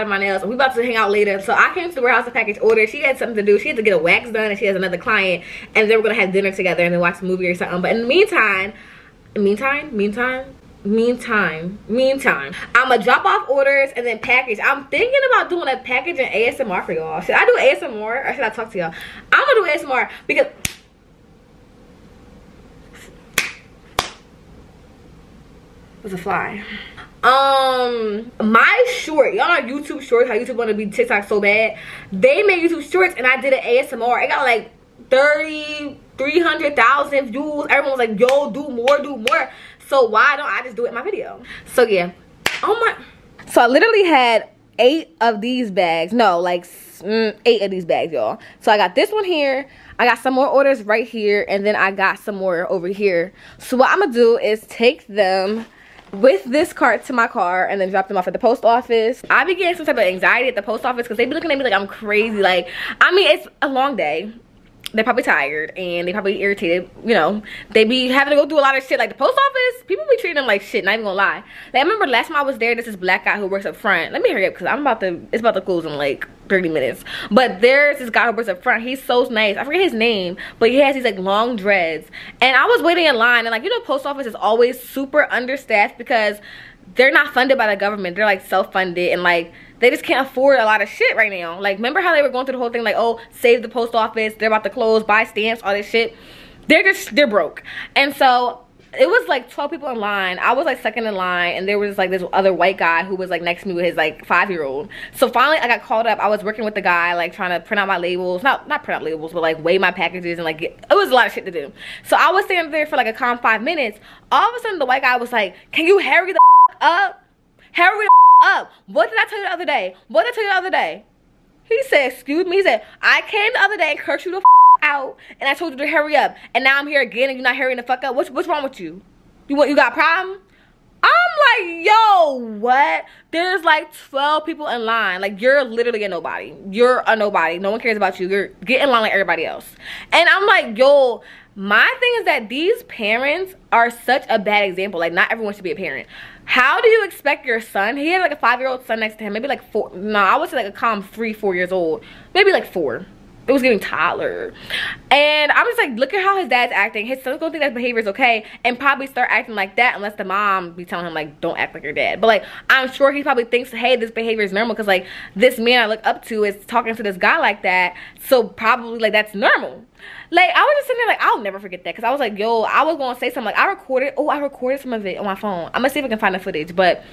Of my nails. We about to hang out later. So I came to the warehouse to package order. She had something to do. She had to get a wax done and she has another client. And then we're going to have dinner together and then watch a movie or something. But in the meantime, meantime, meantime, meantime meantime i'm gonna drop off orders and then package i'm thinking about doing a packaging asmr for y'all should i do asmr or should i talk to y'all i'm gonna do asmr because was a fly um my short y'all know youtube shorts how youtube want to be tiktok so bad? They made youtube shorts and i did an asmr it got like 30 300,000 views. Everyone was like yo do more do more. So why don't i just do it in my video? So yeah. Oh my so i literally had eight of these bags. No like mm, eight of these bags y'all. So i got this one here. I got some more orders right here and then I got some more over here. So what I'm gonna do is take them with this cart to my car and then drop them off at the post office. I began some type of anxiety at the post office because they be looking at me like I'm crazy. Like, I mean, it's a long day they're probably tired and they probably irritated you know. They be having to go through a lot of shit like the post office. People be treating them like shit not even gonna lie. Like i remember last time i was there this is black guy who works up front. Let me hurry up because i'm about to it's about to close in like 30 minutes. But there's this guy who works up front. He's so nice. I forget his name but he has these like long dreads. And i was waiting in line and like you know post office is always super understaffed because they're not funded by the government. They're like self-funded and like they just can't afford a lot of shit right now. Like, remember how they were going through the whole thing like, oh, save the post office, they're about to close, buy stamps, all this shit. They're just, they're broke. And so it was like 12 people in line. I was like second in line and there was like this other white guy who was like next to me with his like five year old. So finally I got called up. I was working with the guy like trying to print out my labels. Not not print out labels, but like weigh my packages and like get, it was a lot of shit to do. So I was standing there for like a calm five minutes. All of a sudden the white guy was like, can you hurry the up? Hurry the up. What did I tell you the other day? What did I tell you the other day? He said, excuse me. He said, I came the other day and cursed you the out and I told you to hurry up. And now I'm here again and you're not hurrying the fuck up. What's, what's wrong with you? You want you got a problem? I'm like, yo, what? There's like 12 people in line. Like, you're literally a nobody. You're a nobody. No one cares about you. You're getting in line like everybody else. And I'm like, yo, my thing is that these parents are such a bad example. Like, not everyone should be a parent how do you expect your son? He had like a five-year-old son next to him maybe like four no i would say like a calm three four years old. Maybe like four. It was getting toddler. And i'm just like look at how his dad's acting. His son's gonna think that behavior is okay and probably start acting like that unless the mom be telling him like don't act like your dad. But like i'm sure he probably thinks hey this behavior is normal because like this man i look up to is talking to this guy like that. So probably like that's normal like I was just sitting there like I'll never forget that because I was like yo I was gonna say something like I recorded oh I recorded some of it on my phone. I'm gonna see if I can find the footage but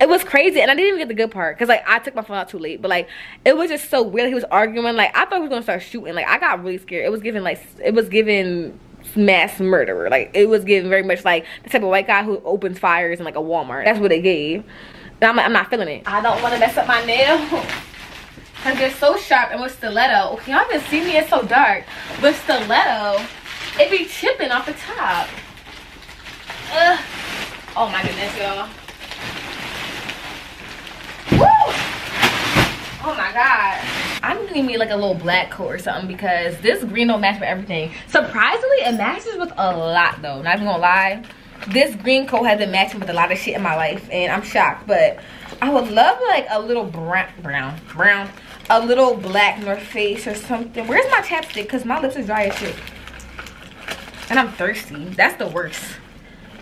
it was crazy and I didn't even get the good part because like I took my phone out too late but like it was just so weird. He was arguing like I thought he was gonna start shooting like I got really scared. It was giving like it was giving mass murderer like it was giving very much like the type of white guy who opens fires in like a Walmart. That's what it gave. And I'm, I'm not feeling it. I don't want to mess up my nail Cause they're so sharp and with stiletto. Okay, y'all even see me, it's so dark. With stiletto, it be chipping off the top. Ugh. Oh my goodness, y'all. Oh my god. I'm gonna need me like a little black coat or something because this green don't match with everything. Surprisingly, it matches with a lot though. Not even gonna lie. This green coat has been matching with a lot of shit in my life and I'm shocked. But I would love like a little brown, brown, brown a little black North Face or something. Where's my chapstick? Because my lips are dry as shit. And I'm thirsty. That's the worst.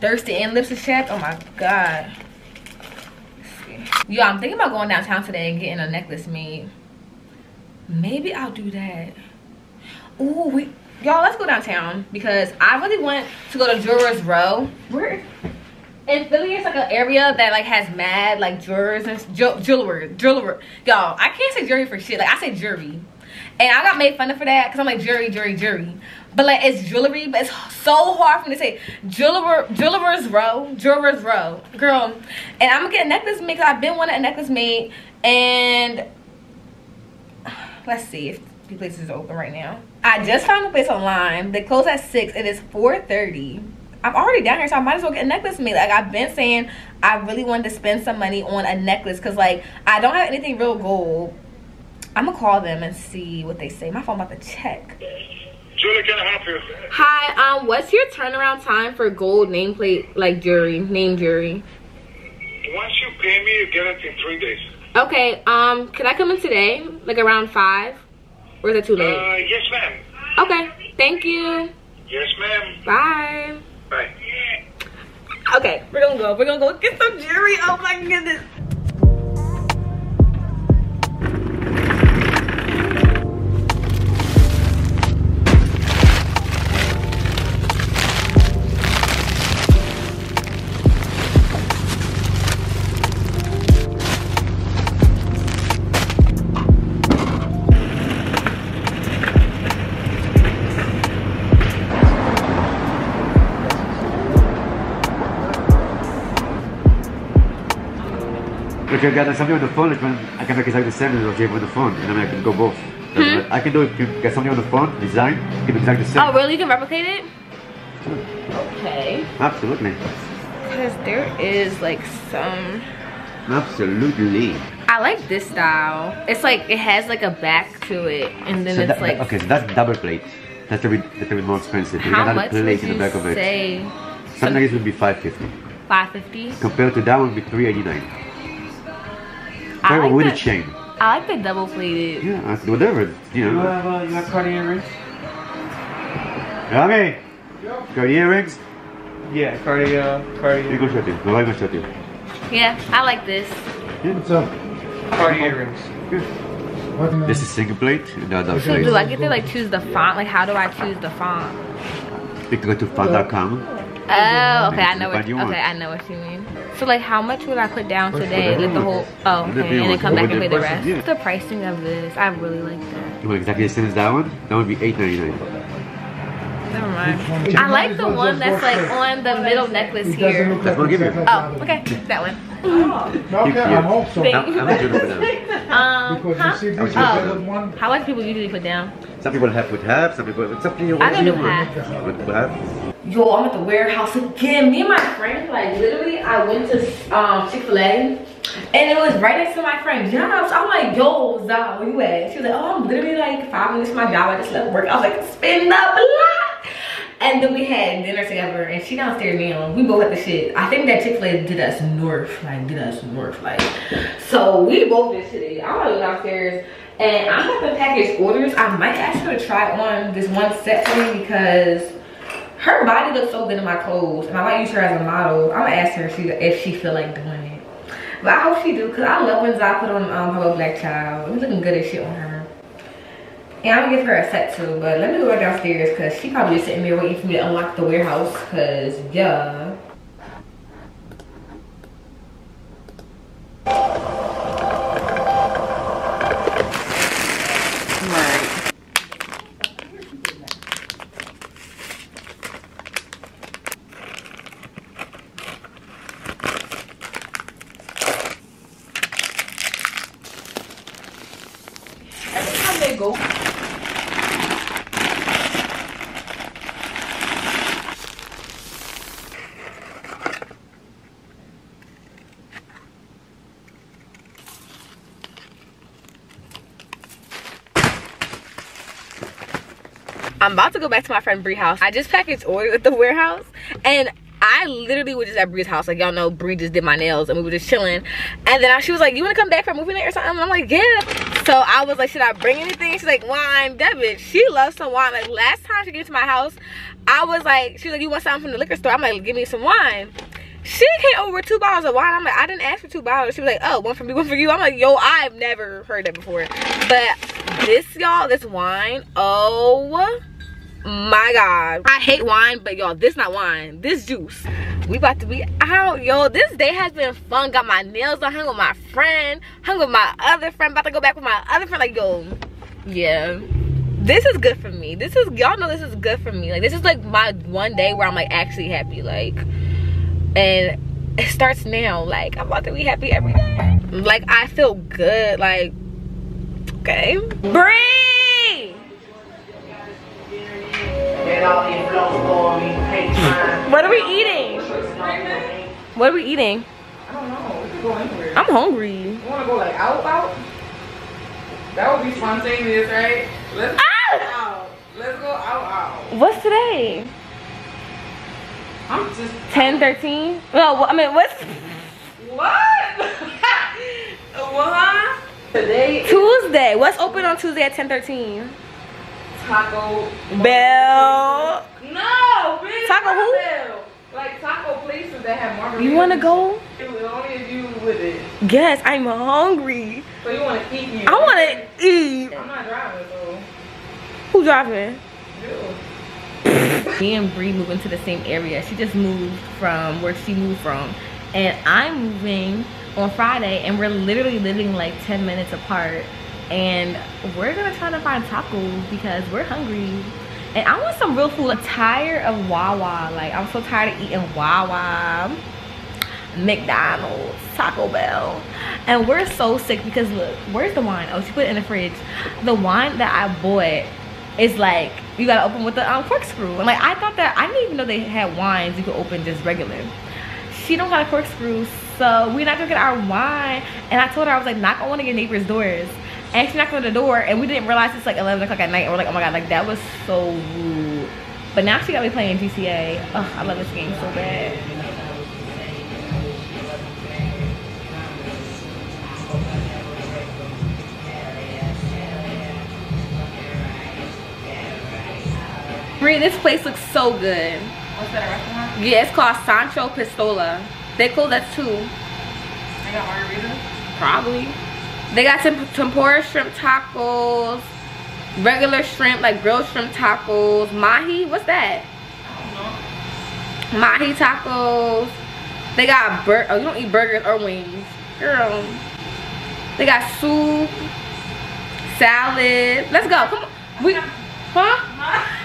Thirsty and lips are chapped. Oh my god. Yo, I'm thinking about going downtown today and getting a necklace made. Maybe I'll do that. Ooh, we y'all let's go downtown because I really want to go to Jewelers Row. Where in Philly it's like an area that like has mad like jewelers and jewelry jewelry. Y'all, I can't say jewelry for shit. Like I say jewelry. And I got made fun of for that because I'm like jewelry, jewelry, jewelry. But like it's jewelry, but it's so hard for me to say jeweler jewelers row, jewelers row, girl. And I'm gonna get a necklace made because I've been wanting a necklace made. And let's see if the place is open right now. I just found the place online. They close at six. It is 4:30. I'm already down here, so I might as well get a necklace made. Like I've been saying, I really wanted to spend some money on a necklace because like I don't have anything real gold. I'm gonna call them and see what they say. My phone about to check.
Julie, can I help you?
Hi, um, what's your turnaround time for gold nameplate like jewelry, name jewelry?
Once you pay me, you get it in three days.
Okay, um, can I come in today, like around five, or is it too late?
Uh, yes, ma'am.
Okay, thank you.
Yes, ma'am.
Bye. Okay, we're gonna go. We're gonna go get some jewelry. Oh my goodness.
If you got something on the phone, like, I can make exactly the same as what you have on the phone, and then I can go both. Hmm? I can do it. If you get something on the phone, design, give exactly the same.
Oh, really? You can replicate it? Okay.
Absolutely.
Because there is like some.
Absolutely.
I like this style. It's like it has like a back to it, and then
So
it's
that,
like.
okay, so that's double plate. That's a bit, that's a bit more expensive. You
How
got
much
another
would
plate in
you
the back of it.
say?
Something like this would be 550.
550.
Compared to that one, would be 389.
I
Well,
like
with
the,
a chain.
I like the double plated.
Yeah, whatever. You
You
know.
have, uh, you have Cartier rings?
Okay. Got earrings?
Yeah, Cartier,
You
Cartier,
go shut you. No, I go shut you.
Yeah, I like this.
Yeah, What's up?
Cartier rings.
What
This is single plate, and that double
So
plate.
do I get to like choose the font? Like how do I choose the font?
You can go to fun.com.
Oh, okay, I know what.
What you want.
Okay, I know what you mean. So like, how much would I put down today? Like the whole. Oh, okay, and then come back and pay the rest. What's the pricing of this? I really like that.
You exactly the same as that one? That would be 8.99.
Never mind. I like the one that's like on the middle necklace here.
That's what I'll give you.
Oh, okay, that one.
Okay, I hope so.
How, how much you put down?
Um, huh?
you see, this is
Oh. How much people usually put down?
Some people have put half, some people, it's up to you.
I can do
Whatever you want.
half.
Put put half.
Yo, I'm at the warehouse again. Me and my friend, like literally, I went to um, Chick Fil A, and it was right next to my friend Jobs. I'm like, Yo, Zah, where you at? She was like, Oh, I'm literally like five minutes from my job. I just left work. I was like, Spin the block. And then we had dinner together, and she downstairs now. We both had the shit. I think that Chick Fil A did us north, like did us north, like. So we both did shit. I'm gonna go downstairs. And I'm to package orders. I might ask her to try on this one set for me because her body looks so good in my clothes and i might use her as a model i'm gonna ask her if she, if she feel like doing it but i hope she do because i love when Zai put on um hello black child it's looking good as shit on her and i'm gonna give her a set too but let me go downstairs because she probably just sitting there waiting for me to unlock the warehouse because yeah Right. Every time they go. I'm about to go back to my friend Bree house. I just packaged order at the warehouse and I literally was just at Bree's house. Like y'all know Bree just did my nails and we were just chilling. And then I, she was like, you wanna come back for a movie night or something? And I'm like, yeah. So I was like, should I bring anything? She's like, wine, debit. She loves some wine. Like last time she came to my house, I was like, she was like, you want something from the liquor store? I'm like, give me some wine. She came over two bottles of wine. I'm like, I didn't ask for two bottles. She was like, oh, one for me, one for you. I'm like, yo, I've never heard that before. But this, y'all, this wine, oh my God. I hate wine, but y'all, this not wine. This juice. We about to be out, yo. This day has been fun. Got my nails done, hung with my friend, hung with my other friend. About to go back with my other friend. Like, yo, yeah this is good for me this is y'all know this is good for me like this is like my one day where i'm like actually happy like and it starts now like i'm about to be happy every day like i feel good like okay Bree! what are we eating what are we eating
I don't know. We could go anywhere.
i'm hungry
You wanna go like out out? That would be spontaneous, right? Let's go
Ah!
out. Let's go out out.
what's today
I'm just
10 13 no i mean what's
what? what? Today
tuesday what's open on tuesday at 10 13
taco
bell
No, bitch.
Taco who?
Bell. Like taco places that have margaritas.
you want to go
Only if you with it.
yes i'm hungry
So you want to eat here?
i want to eat
I'm not driving, though.
who driving
You.
me and Bree moving to the same area. She just moved from where she moved from. And I'm moving on Friday and we're literally living like 10 minutes apart. And we're gonna try to find tacos because we're hungry. And I want some real food. I'm tired of Wawa. Like I'm so tired of eating Wawa. McDonald's, Taco Bell. And we're so sick because look, where's the wine? Oh, she put it in the fridge. The wine that I bought is like you gotta open with the um, corkscrew. And like I thought that I didn't even know they had wines you could open just regular. She don't got a corkscrew, so we're not gonna get our wine. And I told her I was like knock on one of your neighbors' doors. And she knocked on the door and we didn't realize it's like 11 o'clock at night. And we're like, oh my god, like that was so rude. But now she got me playing GTA. Ugh, I love this game so bad. Marie, this place looks so good.
What's that restaurant?
Yeah, it's called Sancho Pistola. They close at 2.
They got margaritas?
Probably. They got some tempura shrimp tacos, regular shrimp, like grilled shrimp tacos, mahi. What's that? Mahi tacos. They got bur. Oh, you don't eat burgers or wings, girl. They got soup, salad. Let's go. Come on. We, huh? Huh?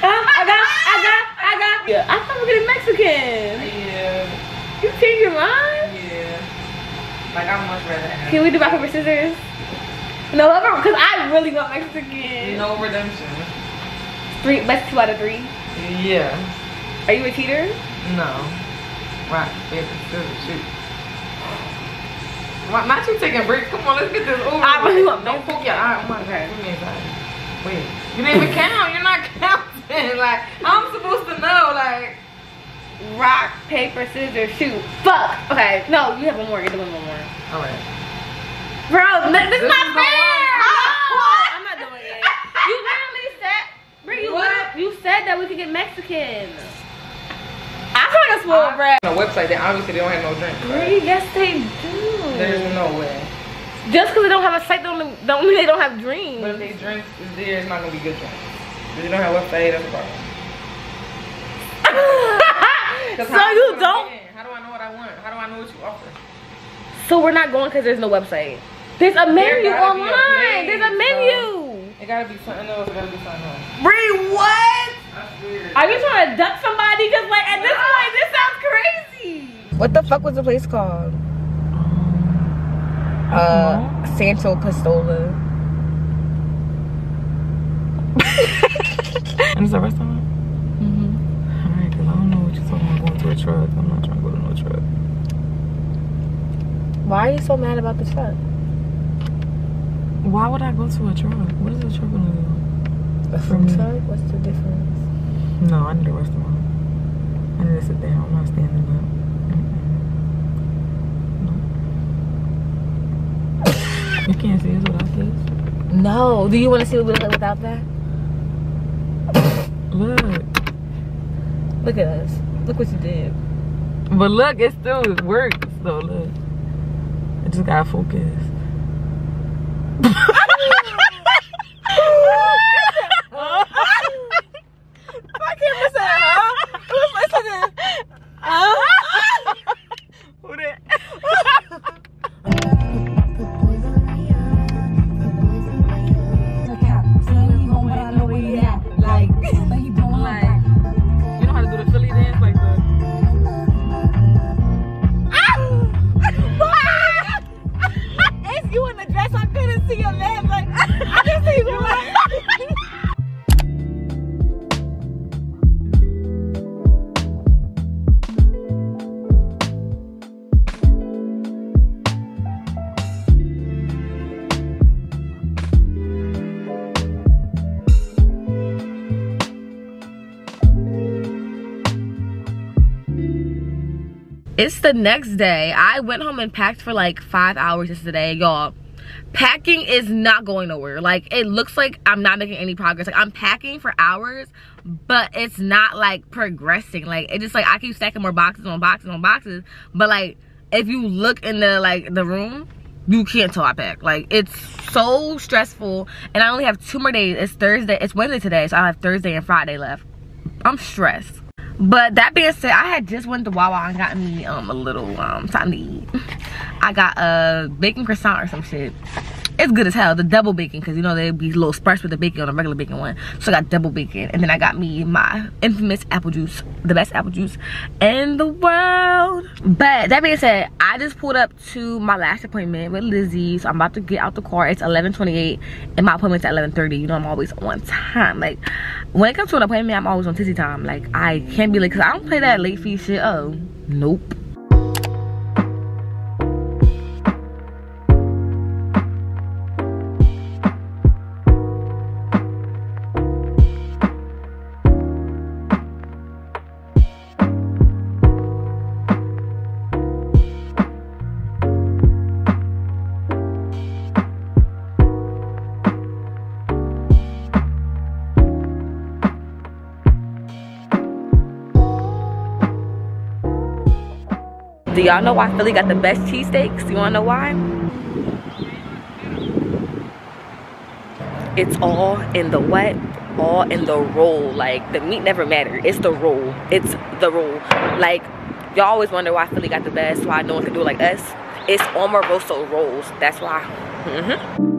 I got, I got, I got. Yeah, I thought we were getting Mexican.
Yeah.
You change your mind?
Yeah. Like I would much rather have.
Can we do rock paper scissors? No, because I really want Mexican.
No redemption.
Three, best two out of three.
Yeah.
Are you a cheater?
No. Rock, paper, scissors, shoot. Why, not you taking breaks. Come on, let's get this over.
I really want
Don't poke your eye. Oh my god, give me anxiety. Wait, you didn't even count. You're not counting. Like I'm supposed to know. Like
Rock, paper, scissors, shoot. Fuck. Okay, no, you have one more. Get the one more.
all right.
Bro, this, this is not fair. No, I'm not doing it. You literally said, bro, you,
What?
you said that we could get Mexican. I like a spoiled brat.
On a website, they obviously they don't have no drink. Right?
Really? Yes, they do.
There's no way.
Just because they don't have a site don't, don't mean they don't have dreams.
But if they drinks is there, it's not gonna be good drinks. If you don't have a website, that's a problem.
so
how do
you don't.
what I'm getting? How do I know what I want? How do I know what you offer?
So we're not going because there's no website. There's a menu
gotta be a
online. There's a
bro.
menu.
It gotta be something else. It gotta be something else.
Bree, what?
That's weird.
Are you trying to duck somebody? Because like at this point, this sounds crazy. What the fuck was the place called? Uh, Sancho Pistola.
And it's a restaurant?
Mm-hmm.
Alright, because I don't know what you're talking about going to a truck. I'm not trying to go to no truck.
Why are you so mad about the truck?
Why would I go to a truck? What is a truck gonna do?
A
food
truck? What's the difference?
No, I need a restaurant. I need to sit down. I'm not standing up. No. You can't see us without this.
No. Do you want to see what we look like without that?
Look.
Look at us. Look what you did. But look, it still works So Look, I just gotta focus. My camera said, huh? Who's listening? Huh? It's the next day. I went home and packed for like five hours yesterday, y'all. Packing is not going nowhere. Like it looks like I'm not making any progress. Like I'm packing for hours, but it's not like progressing. Like it just like I keep stacking more boxes on boxes on boxes. But like if you look in the like the room, you can't tell I pack. Like it's so stressful. And I only have two more days. It's Thursday. It's Wednesday today, so I have Thursday and Friday left. I'm stressed. But that being said, I had just went to Wawa and got me um a little um something to eat. I got a bacon croissant or some shit. It's good as hell. The double bacon, because you know they be little sparse with the bacon on the regular bacon one. So I got double bacon. And then I got me my infamous apple juice. The best apple juice in the world. But that being said, I just pulled up to my last appointment with Lizzie. So I'm about to get out the car. It's 11:28, and my appointment's at 11:30. You know I'm always on time. Like when it comes to an appointment, I'm always on tizzy time. Like I can't be late because I don't play that late fee shit. Oh, nope. Do y'all know why Philly got the best cheesesteaks? You wanna know why? It's all in the what? All in the roll. Like the meat never mattered. It's the roll. It's the roll. Like y'all always wonder why Philly got the best, why no one can do it like us. It's Amoroso rolls. That's why. hmm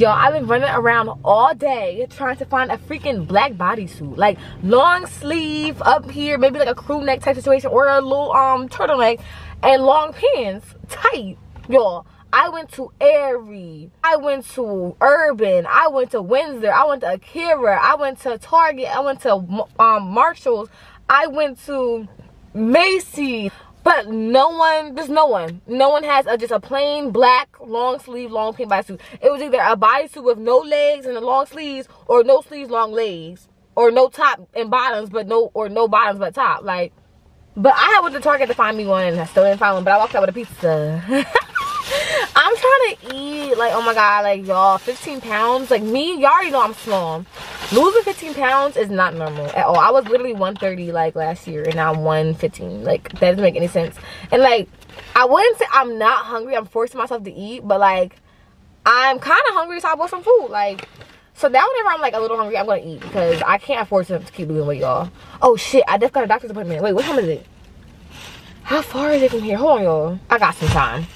Yo, I've been running around all day trying to find a freaking black bodysuit. Like long sleeve up here, maybe like a crew neck type situation or a little um turtleneck and long pants, tight. y'all. I went to Aerie, I went to Urban, I went to Windsor, I went to Akira, I went to Target, I went to um Marshalls, I went to Macy's. But no one, there's no one. No one has a, just a plain black long sleeve, long pink bodysuit. It was either a bodysuit with no legs and the long sleeves, or no sleeves, long legs, or no top and bottoms, but no, or no bottoms but top. Like, but I went to Target to find me one, and I still didn't find one. But I walked out with a pizza. I'm trying to eat, like, oh my god, like y'all, 15 pounds. Like me, y'all already know I'm small. Losing 15 pounds is not normal at all. I was literally 130 like last year, and now I'm 115. Like that doesn't make any sense. And like, I wouldn't say I'm not hungry. I'm forcing myself to eat, but like, I'm kind of hungry, so I bought some food. Like, so now whenever I'm like a little hungry, I'm gonna eat because I can't afford to, to keep losing weight, y'all. Oh shit, I just got a doctor's appointment. Wait, what time is it? How far is it from here? Hold on, y'all. I got some time.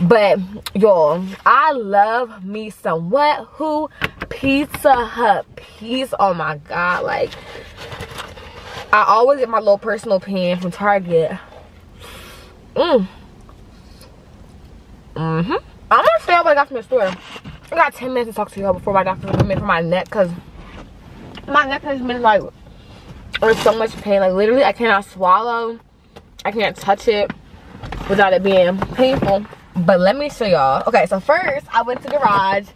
But y'all, I love me some what who Pizza Hut peas. Oh my god, like I always get my little personal pan from Target. Mm. Mm-hmm. I'm gonna say what I got from the store. I got 10 minutes to talk to y'all before my doctor come in for my neck because my neck has been like in so much pain. Like literally I cannot swallow. I can't touch it without it being painful. But let me show y'all. Okay, so first I went to garage.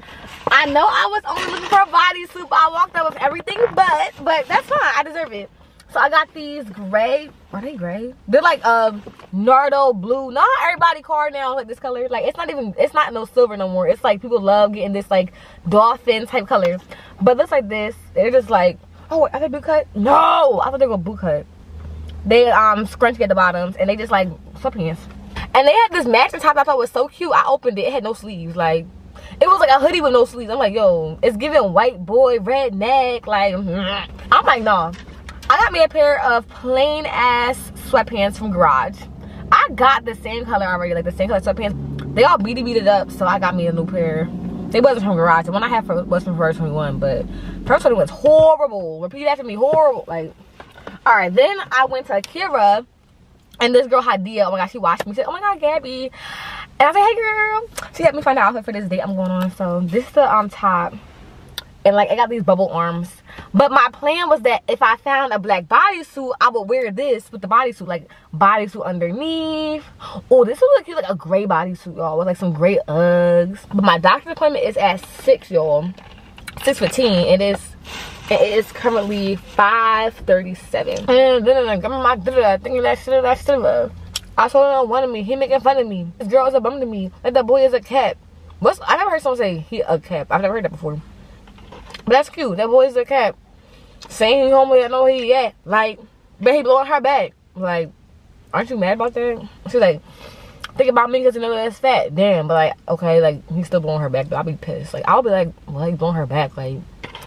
I know I was only looking for a bodysuit, but I walked up with everything but, but that's fine. I deserve it. So I got these gray, are they gray? They're like um Nardo blue. Not everybody car now like this color. Like it's not even, it's not no silver no more. It's like people love getting this like dolphin type color. But looks like this. They're just like, oh, are they boot cut? No, I thought they were boot cut. They um scrunchy at the bottoms and they just like sweatpants. And they had this matching top I thought was so cute. I opened it, it had no sleeves. Like it was like a hoodie with no sleeves. I'm like, yo, it's giving white boy, red neck. Like, mm-hmm. I'm like, nah. I got me a pair of plain ass sweatpants from Garage. I got the same color already, like the same color sweatpants. They all beady beat up, so I got me a new pair. They wasn't from Garage. The one I had for, was from Forever 21, but Forever 21 was horrible. Repeat after me, horrible. Like, all right, then I went to Kira, and this girl Hadia, oh my god, she watched me. She said, oh my god, Gabby. And I said, hey girl. She helped me find an outfit for this date I'm going on. So this is the um top and like I got these bubble arms. But my plan was that if I found a black bodysuit, I would wear this with the bodysuit, like bodysuit underneath. Oh, this would look like a gray bodysuit, y'all, with like some gray Uggs. But my doctor's appointment is at six, y'all. Six fifteen. It is. It is currently five thirty-seven. And then I got my thinking that shit, that shit. I told him I wanted me. He making fun of me. This girl is a bum to me. Like that boy is a cat. What's I never heard someone say he a cap. I've never heard that before. But that's cute. That boy's a cat. Saying he homie, I know he at. Like, but he blowing her back. Like, aren't you mad about that? She's like, think about me because you know that's fat. Damn, but like, okay, like he's still blowing her back. But I'll be pissed. Like, I'll be like, well, he's blowing her back. Like,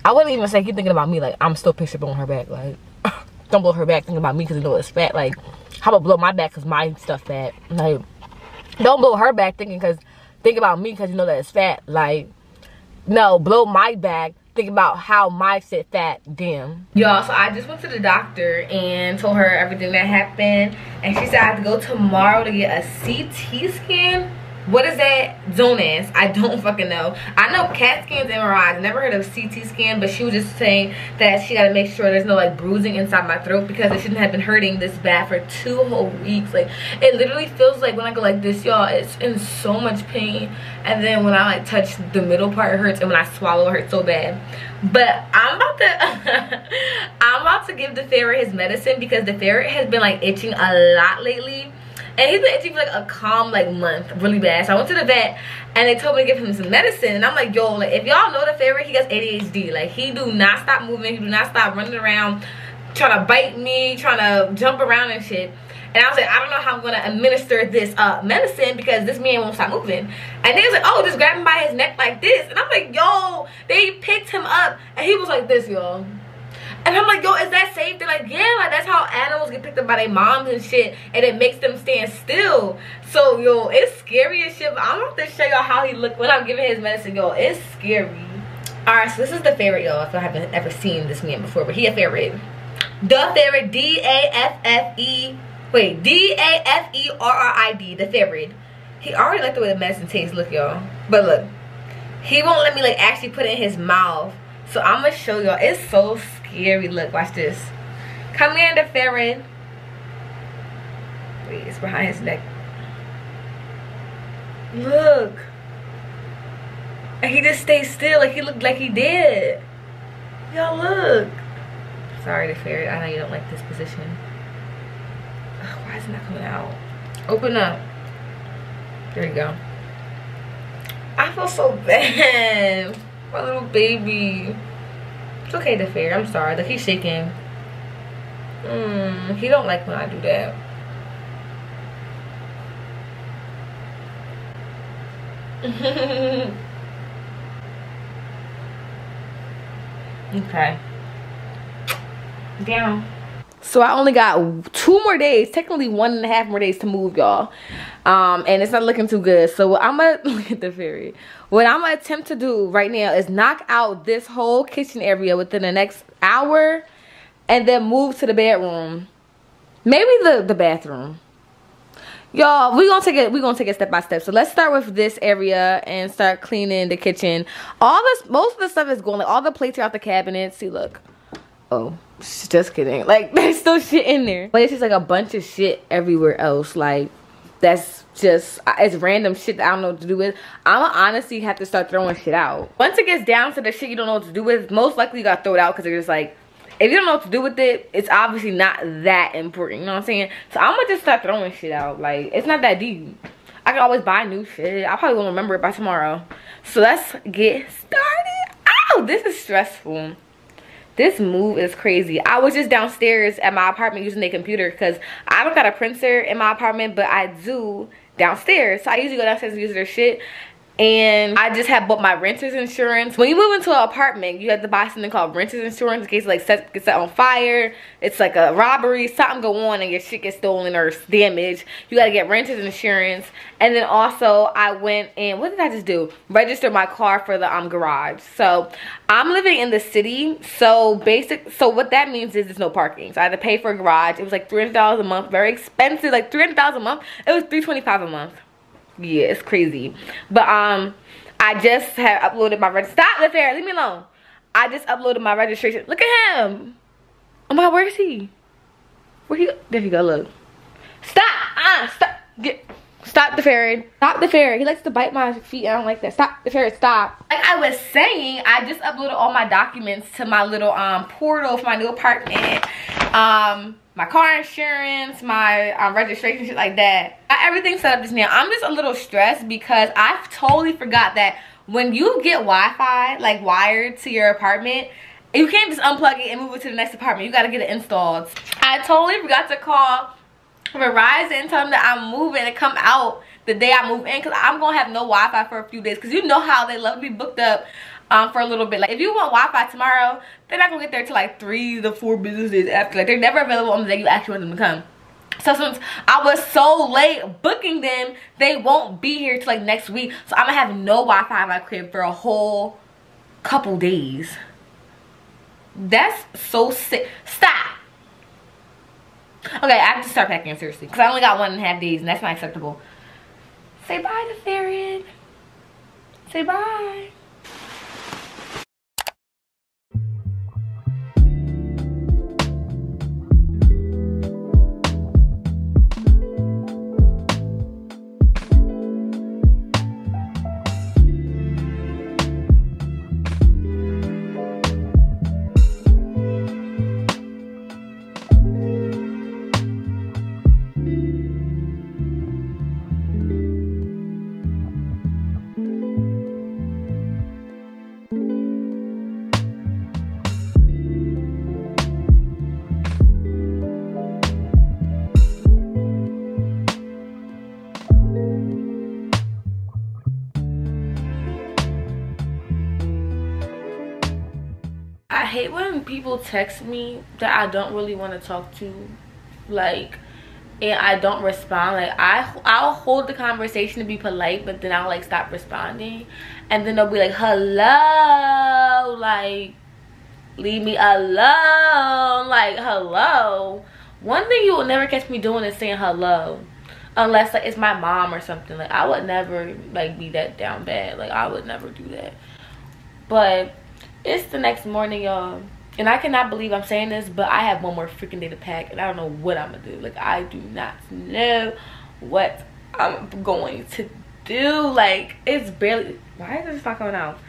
I wouldn't even say keep thinking about me. Like, I'm still picture blowing her back. Like, don't blow her back thinking about me because you know it's fat. Like, how about blow my back because my stuff fat? Like, don't blow her back thinking because think about me because you know that it's fat. Like, no, blow my back think about how my shit fat damn y'all so i just went to the doctor and told her everything that happened and she said i have to go tomorrow to get a ct scan what is that zone is? I don't fucking know. I know CAT scans, and MRIs. Never heard of CT scan, but she was just saying that she got to make sure there's no like bruising inside my throat because it shouldn't have been hurting this bad for two whole weeks. Like it literally feels like when I go like this, y'all, it's in so much pain. And then when I like touch the middle part, it hurts, and when I swallow, it hurts so bad. But I'm about to, I'm about to give the ferret his medicine because the ferret has been like itching a lot lately and he's been itching for like a calm like month really bad so i went to the vet and they told me to give him some medicine and i'm like yo like if y'all know the favorite he gets adhd like he do not stop moving he do not stop running around trying to bite me trying to jump around and shit and I was like, I don't know how I'm gonna administer this uh, medicine because this man won't stop moving. And they was like, oh, just grab him by his neck like this. And I'm like, yo, they picked him up and he was like this, y'all. And I'm like, yo, is that safe? They're like, yeah, like that's how animals get picked up by their moms and shit. And it makes them stand still. So, yo, it's scary as shit. But I'm going to show y'all how he looked when I'm giving his medicine. Yo, it's scary. Alright, so this is the ferret, y'all. If I haven't ever seen this man before. But he a ferret. The ferret, D-A-F-F-E. Wait, D-A-F-E-R-R-I-D. The ferret. He already liked the way the medicine tastes. Look, y'all. But look. He won't let me, like, actually put it in his mouth. So I'm to show y'all. It's so scary. Look, watch this. Commander Farron. Wait, it's behind his neck. Look. And he just stayed still like he looked like he did. Y'all look. Sorry, the ferret. I know you don't like this position. Ugh, why is it not coming out? Open up. There you go. I feel so bad. My little baby. It's okay, the fair. I'm sorry. Look, he's shaking. Mm, he don't like when I do that. okay. Down. So I only got two more days, technically one and a half more days to move, y'all. Um, and it's not looking too good. So I'm gonna look at the fairy. What I'm gonna attempt to do right now is knock out this whole kitchen area within the next hour and then move to the bedroom. Maybe the, the bathroom. Y'all, we're gonna take it, we're gonna take it step by step. So let's start with this area and start cleaning the kitchen. All this most of the stuff is going, like all the plates are out the cabinet. See, look. Oh, just kidding. Like there's still shit in there. But it's just like a bunch of shit everywhere else. Like that's just it's random shit that I don't know what to do with. I'ma honestly have to start throwing shit out. Once it gets down to the shit you don't know what to do with, most likely you gotta throw it out because they're just like if you don't know what to do with it, it's obviously not that important. You know what I'm saying? So I'm gonna just start throwing shit out. Like it's not that deep. I can always buy new shit. I probably won't remember it by tomorrow. So let's get started. Oh, this is stressful. This move is crazy. I was just downstairs at my apartment using a computer because I don't got a printer in my apartment, but I do downstairs. So I usually go downstairs and use their shit and I just had bought my renter's insurance. When you move into an apartment, you have to buy something called renter's insurance in case like set gets set on fire. It's like a robbery, something go on and your shit gets stolen or damaged. You gotta get renter's insurance. And then also I went and what did I just do? Register my car for the um garage. So I'm living in the city. So basic so what that means is there's no parking. So I had to pay for a garage. It was like $300 a month, very expensive, like $300 a month. It was 325 a month yeah it's crazy. But um i just have uploaded my register stop the fair leave me alone. I just uploaded my registration. Look at him. Oh my god where is he? Where he there you go look. Stop ah stop get stop the ferret stop the ferret he likes to bite my feet i don't like that. Stop the ferret stop. Like i was saying i just uploaded all my documents to my little um portal for my new apartment. Um my car insurance, my um, registration, shit like that. Everything set up just now. I'm just a little stressed because I totally forgot that when you get Wi-Fi, like wired to your apartment, you can't just unplug it and move it to the next apartment. You gotta get it installed. I totally forgot to call Verizon and tell them that I'm moving and come out the day I move in because I'm gonna have no Wi-Fi for a few days because you know how they love to be booked up um, for a little bit. Like if you want Wi-Fi tomorrow, they're not gonna get there till like three to four business days after. Like they're never available on the day you actually want them to come. So since I was so late booking them, they won't be here till like next week. So I'm gonna have no Wi-Fi in my crib for a whole couple days. That's so sick. Stop. Okay, I have to start packing seriously because I only got one and a half days and that's not acceptable. Say bye to Farron. Say bye. People text me that I don't really want to talk to. Like, and I don't respond. Like, I, I'll hold the conversation to be polite, but then I'll, like, stop responding. And then they'll be like, hello. Like, leave me alone. Like, hello. One thing you will never catch me doing is saying hello unless like it's my mom or something like i would never like be that down bad like i would never do that but it's the next morning y'all and i cannot believe i'm saying this but i have one more freaking day to pack and i don't know what i'm gonna do. Like i do not know what i'm going to do. Like it's barely why is this not coming out?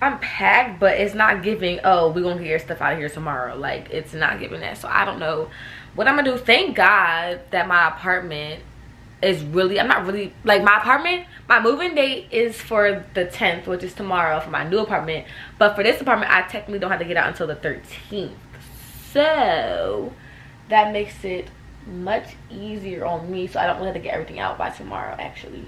I'm packed but it's not giving oh we're gonna get your stuff out of here tomorrow. Like it's not giving that. So i don't know what i'm gonna do. Thank god that my apartment is really i'm not really like my apartment my moving date is for the 10th which is tomorrow for my new apartment. But for this apartment i technically don't have to get out until the 13th so that makes it much easier on me so i don't really have to get everything out by tomorrow actually.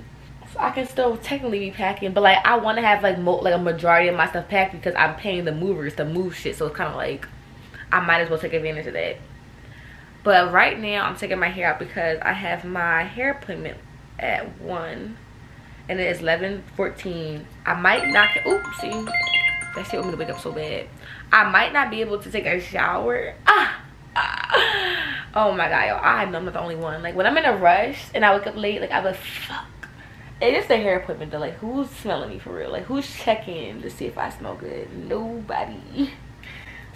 So i can still technically be packing but like i want to have like like a majority of my stuff packed because i'm paying the movers to move shit so it's kind of like i might as well take advantage of that but right now i'm taking my hair out because i have my hair appointment at 1 and it is 11 14 i might not oops see that shit want me to wake up so bad. I might not be able to take a shower. Ah, ah. oh my god yo, i know i'm not the only one. Like when i'm in a rush and i wake up late like i was fuck. It is the hair appointment though like who's smelling me for real? Like who's checking to see if i smell good? Nobody.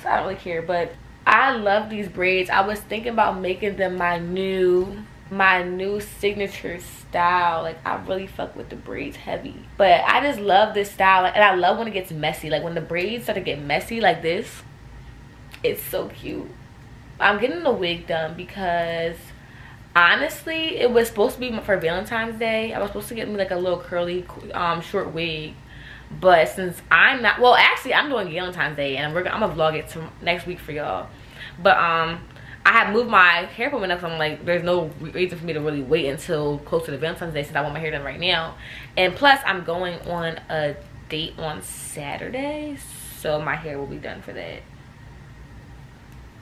So i don't really care but I love these braids. I was thinking about making them my new my new signature style. Like I really fuck with the braids heavy. But I just love this style. And I love when it gets messy. Like when the braids start to get messy like this. It's so cute. I'm getting the wig done because honestly it was supposed to be for valentine's day i was supposed to get me like a little curly um short wig but since i'm not well actually i'm doing valentine's day and we're i'm gonna vlog it next week for y'all. But um i have moved my hair appointment enough so i'm like there's no reason for me to really wait until close to the valentine's day since i want my hair done right now. And plus i'm going on a date on saturday so my hair will be done for that.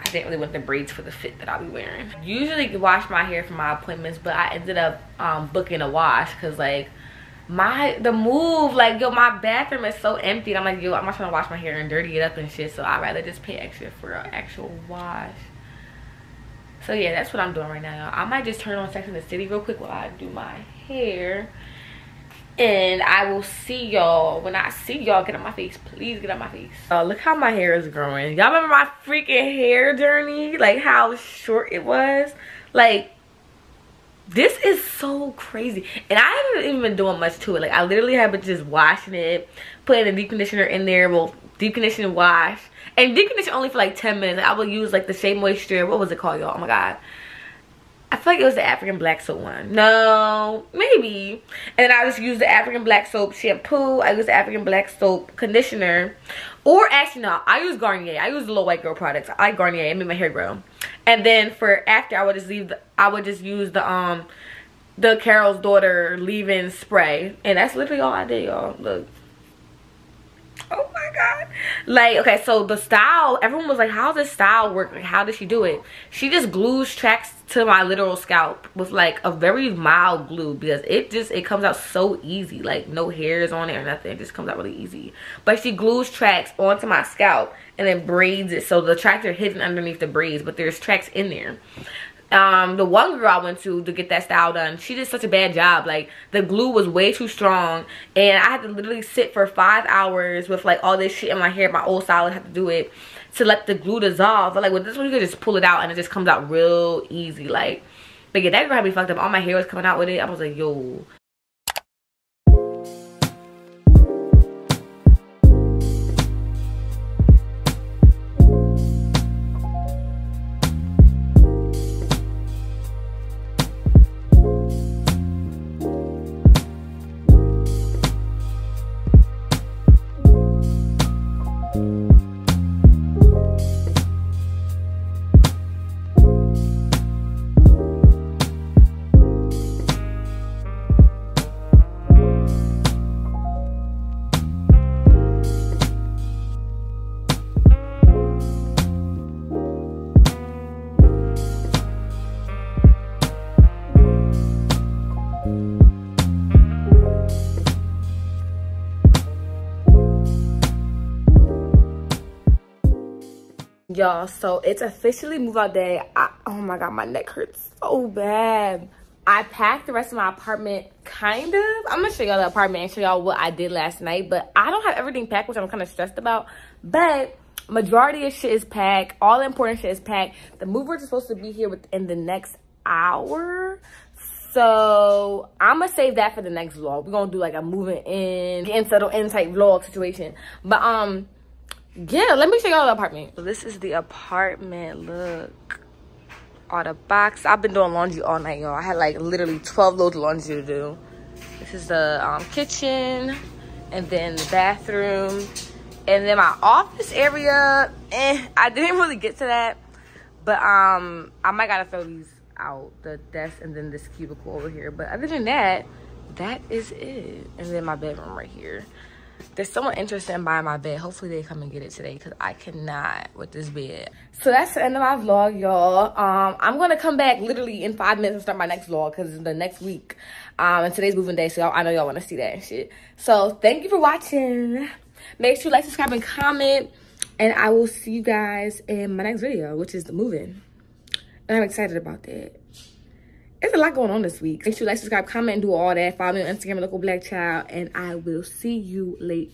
I didn't really want the braids for the fit that I'll be wearing. Usually wash my hair for my appointments, but I ended up um, booking a wash because like my the move like yo my bathroom is so empty. I'm like yo i'm not trying to wash my hair and dirty it up and shit. So i'd rather just pay extra for an actual wash. So yeah that's what i'm doing right now i might just turn on sex in the city real quick while i do my hair. And i will see y'all. When i see y'all get on my face. Please get on my face. Uh, look how my hair is growing. Y'all remember my freaking hair journey? Like how short it was? Like this is so crazy and i haven't even been doing much to it like i literally have been just washing it putting a deep conditioner in there well deep conditioner wash and deep conditioner only for like 10 minutes i will use like the shea moisture what was it called y'all oh my god I feel like it was the African black soap one. No, maybe. And then I just use the African black soap shampoo. I use the African black soap conditioner. Or actually, no, I use Garnier. I use the little white girl products. I like Garnier. It made my hair grow. And then for after, I would just leave. The, I would just use the um, the Carol's daughter leave-in spray, and that's literally all I did, y'all. Look oh my god. Like okay so the style everyone was like how does style work? Like how does she do it? She just glues tracks to my literal scalp with like a very mild glue because it just it comes out so easy. Like no hairs on it or nothing. It just comes out really easy. But she glues tracks onto my scalp and then braids it. So the tracks are hidden underneath the braids but there's tracks in there um the one girl i went to to get that style done. She did such a bad job. Like the glue was way too strong. And i had to literally sit for five hours with like all this shit in my hair my old stylist had to do it to let the glue dissolve. But like with this one you could just pull it out and it just comes out real easy like. But yeah that girl had me fucked up. All my hair was coming out with it. I was like yo y'all. So it's officially move out day. I, oh my god my neck hurts so bad. I packed the rest of my apartment kind of. I'm gonna show y'all the apartment and show y'all what i did last night but i don't have everything packed which i'm kind of stressed about. But majority of shit is packed. All important shit is packed. The movers are supposed to be here within the next hour. So i'm gonna save that for the next vlog. We're gonna do like a moving in and settle in type vlog situation. But um yeah let me show y'all the apartment. This is the apartment look. All the box. I've been doing laundry all night y'all. I had like literally 12 loads of laundry to do. This is the um, kitchen and then the bathroom and then my office area. Eh, i didn't really get to that but um i might gotta throw these out the desk and then this cubicle over here. But other than that that is it. And then my bedroom right here there's someone interested in buying my bed. Hopefully they come and get it today because i cannot with this bed. So that's the end of my vlog y'all. Um i'm gonna come back literally in five minutes and start my next vlog because it's the next week. Um and today's moving day so i know y'all want to see that and shit. So thank you for watching. Make sure you like subscribe and comment. And i will see you guys in my next video which is the moving. And i'm excited about that there's a lot going on this week. Make sure you like, subscribe, comment, do all that. Follow me on Instagram, Local Black Child, and I will see you later.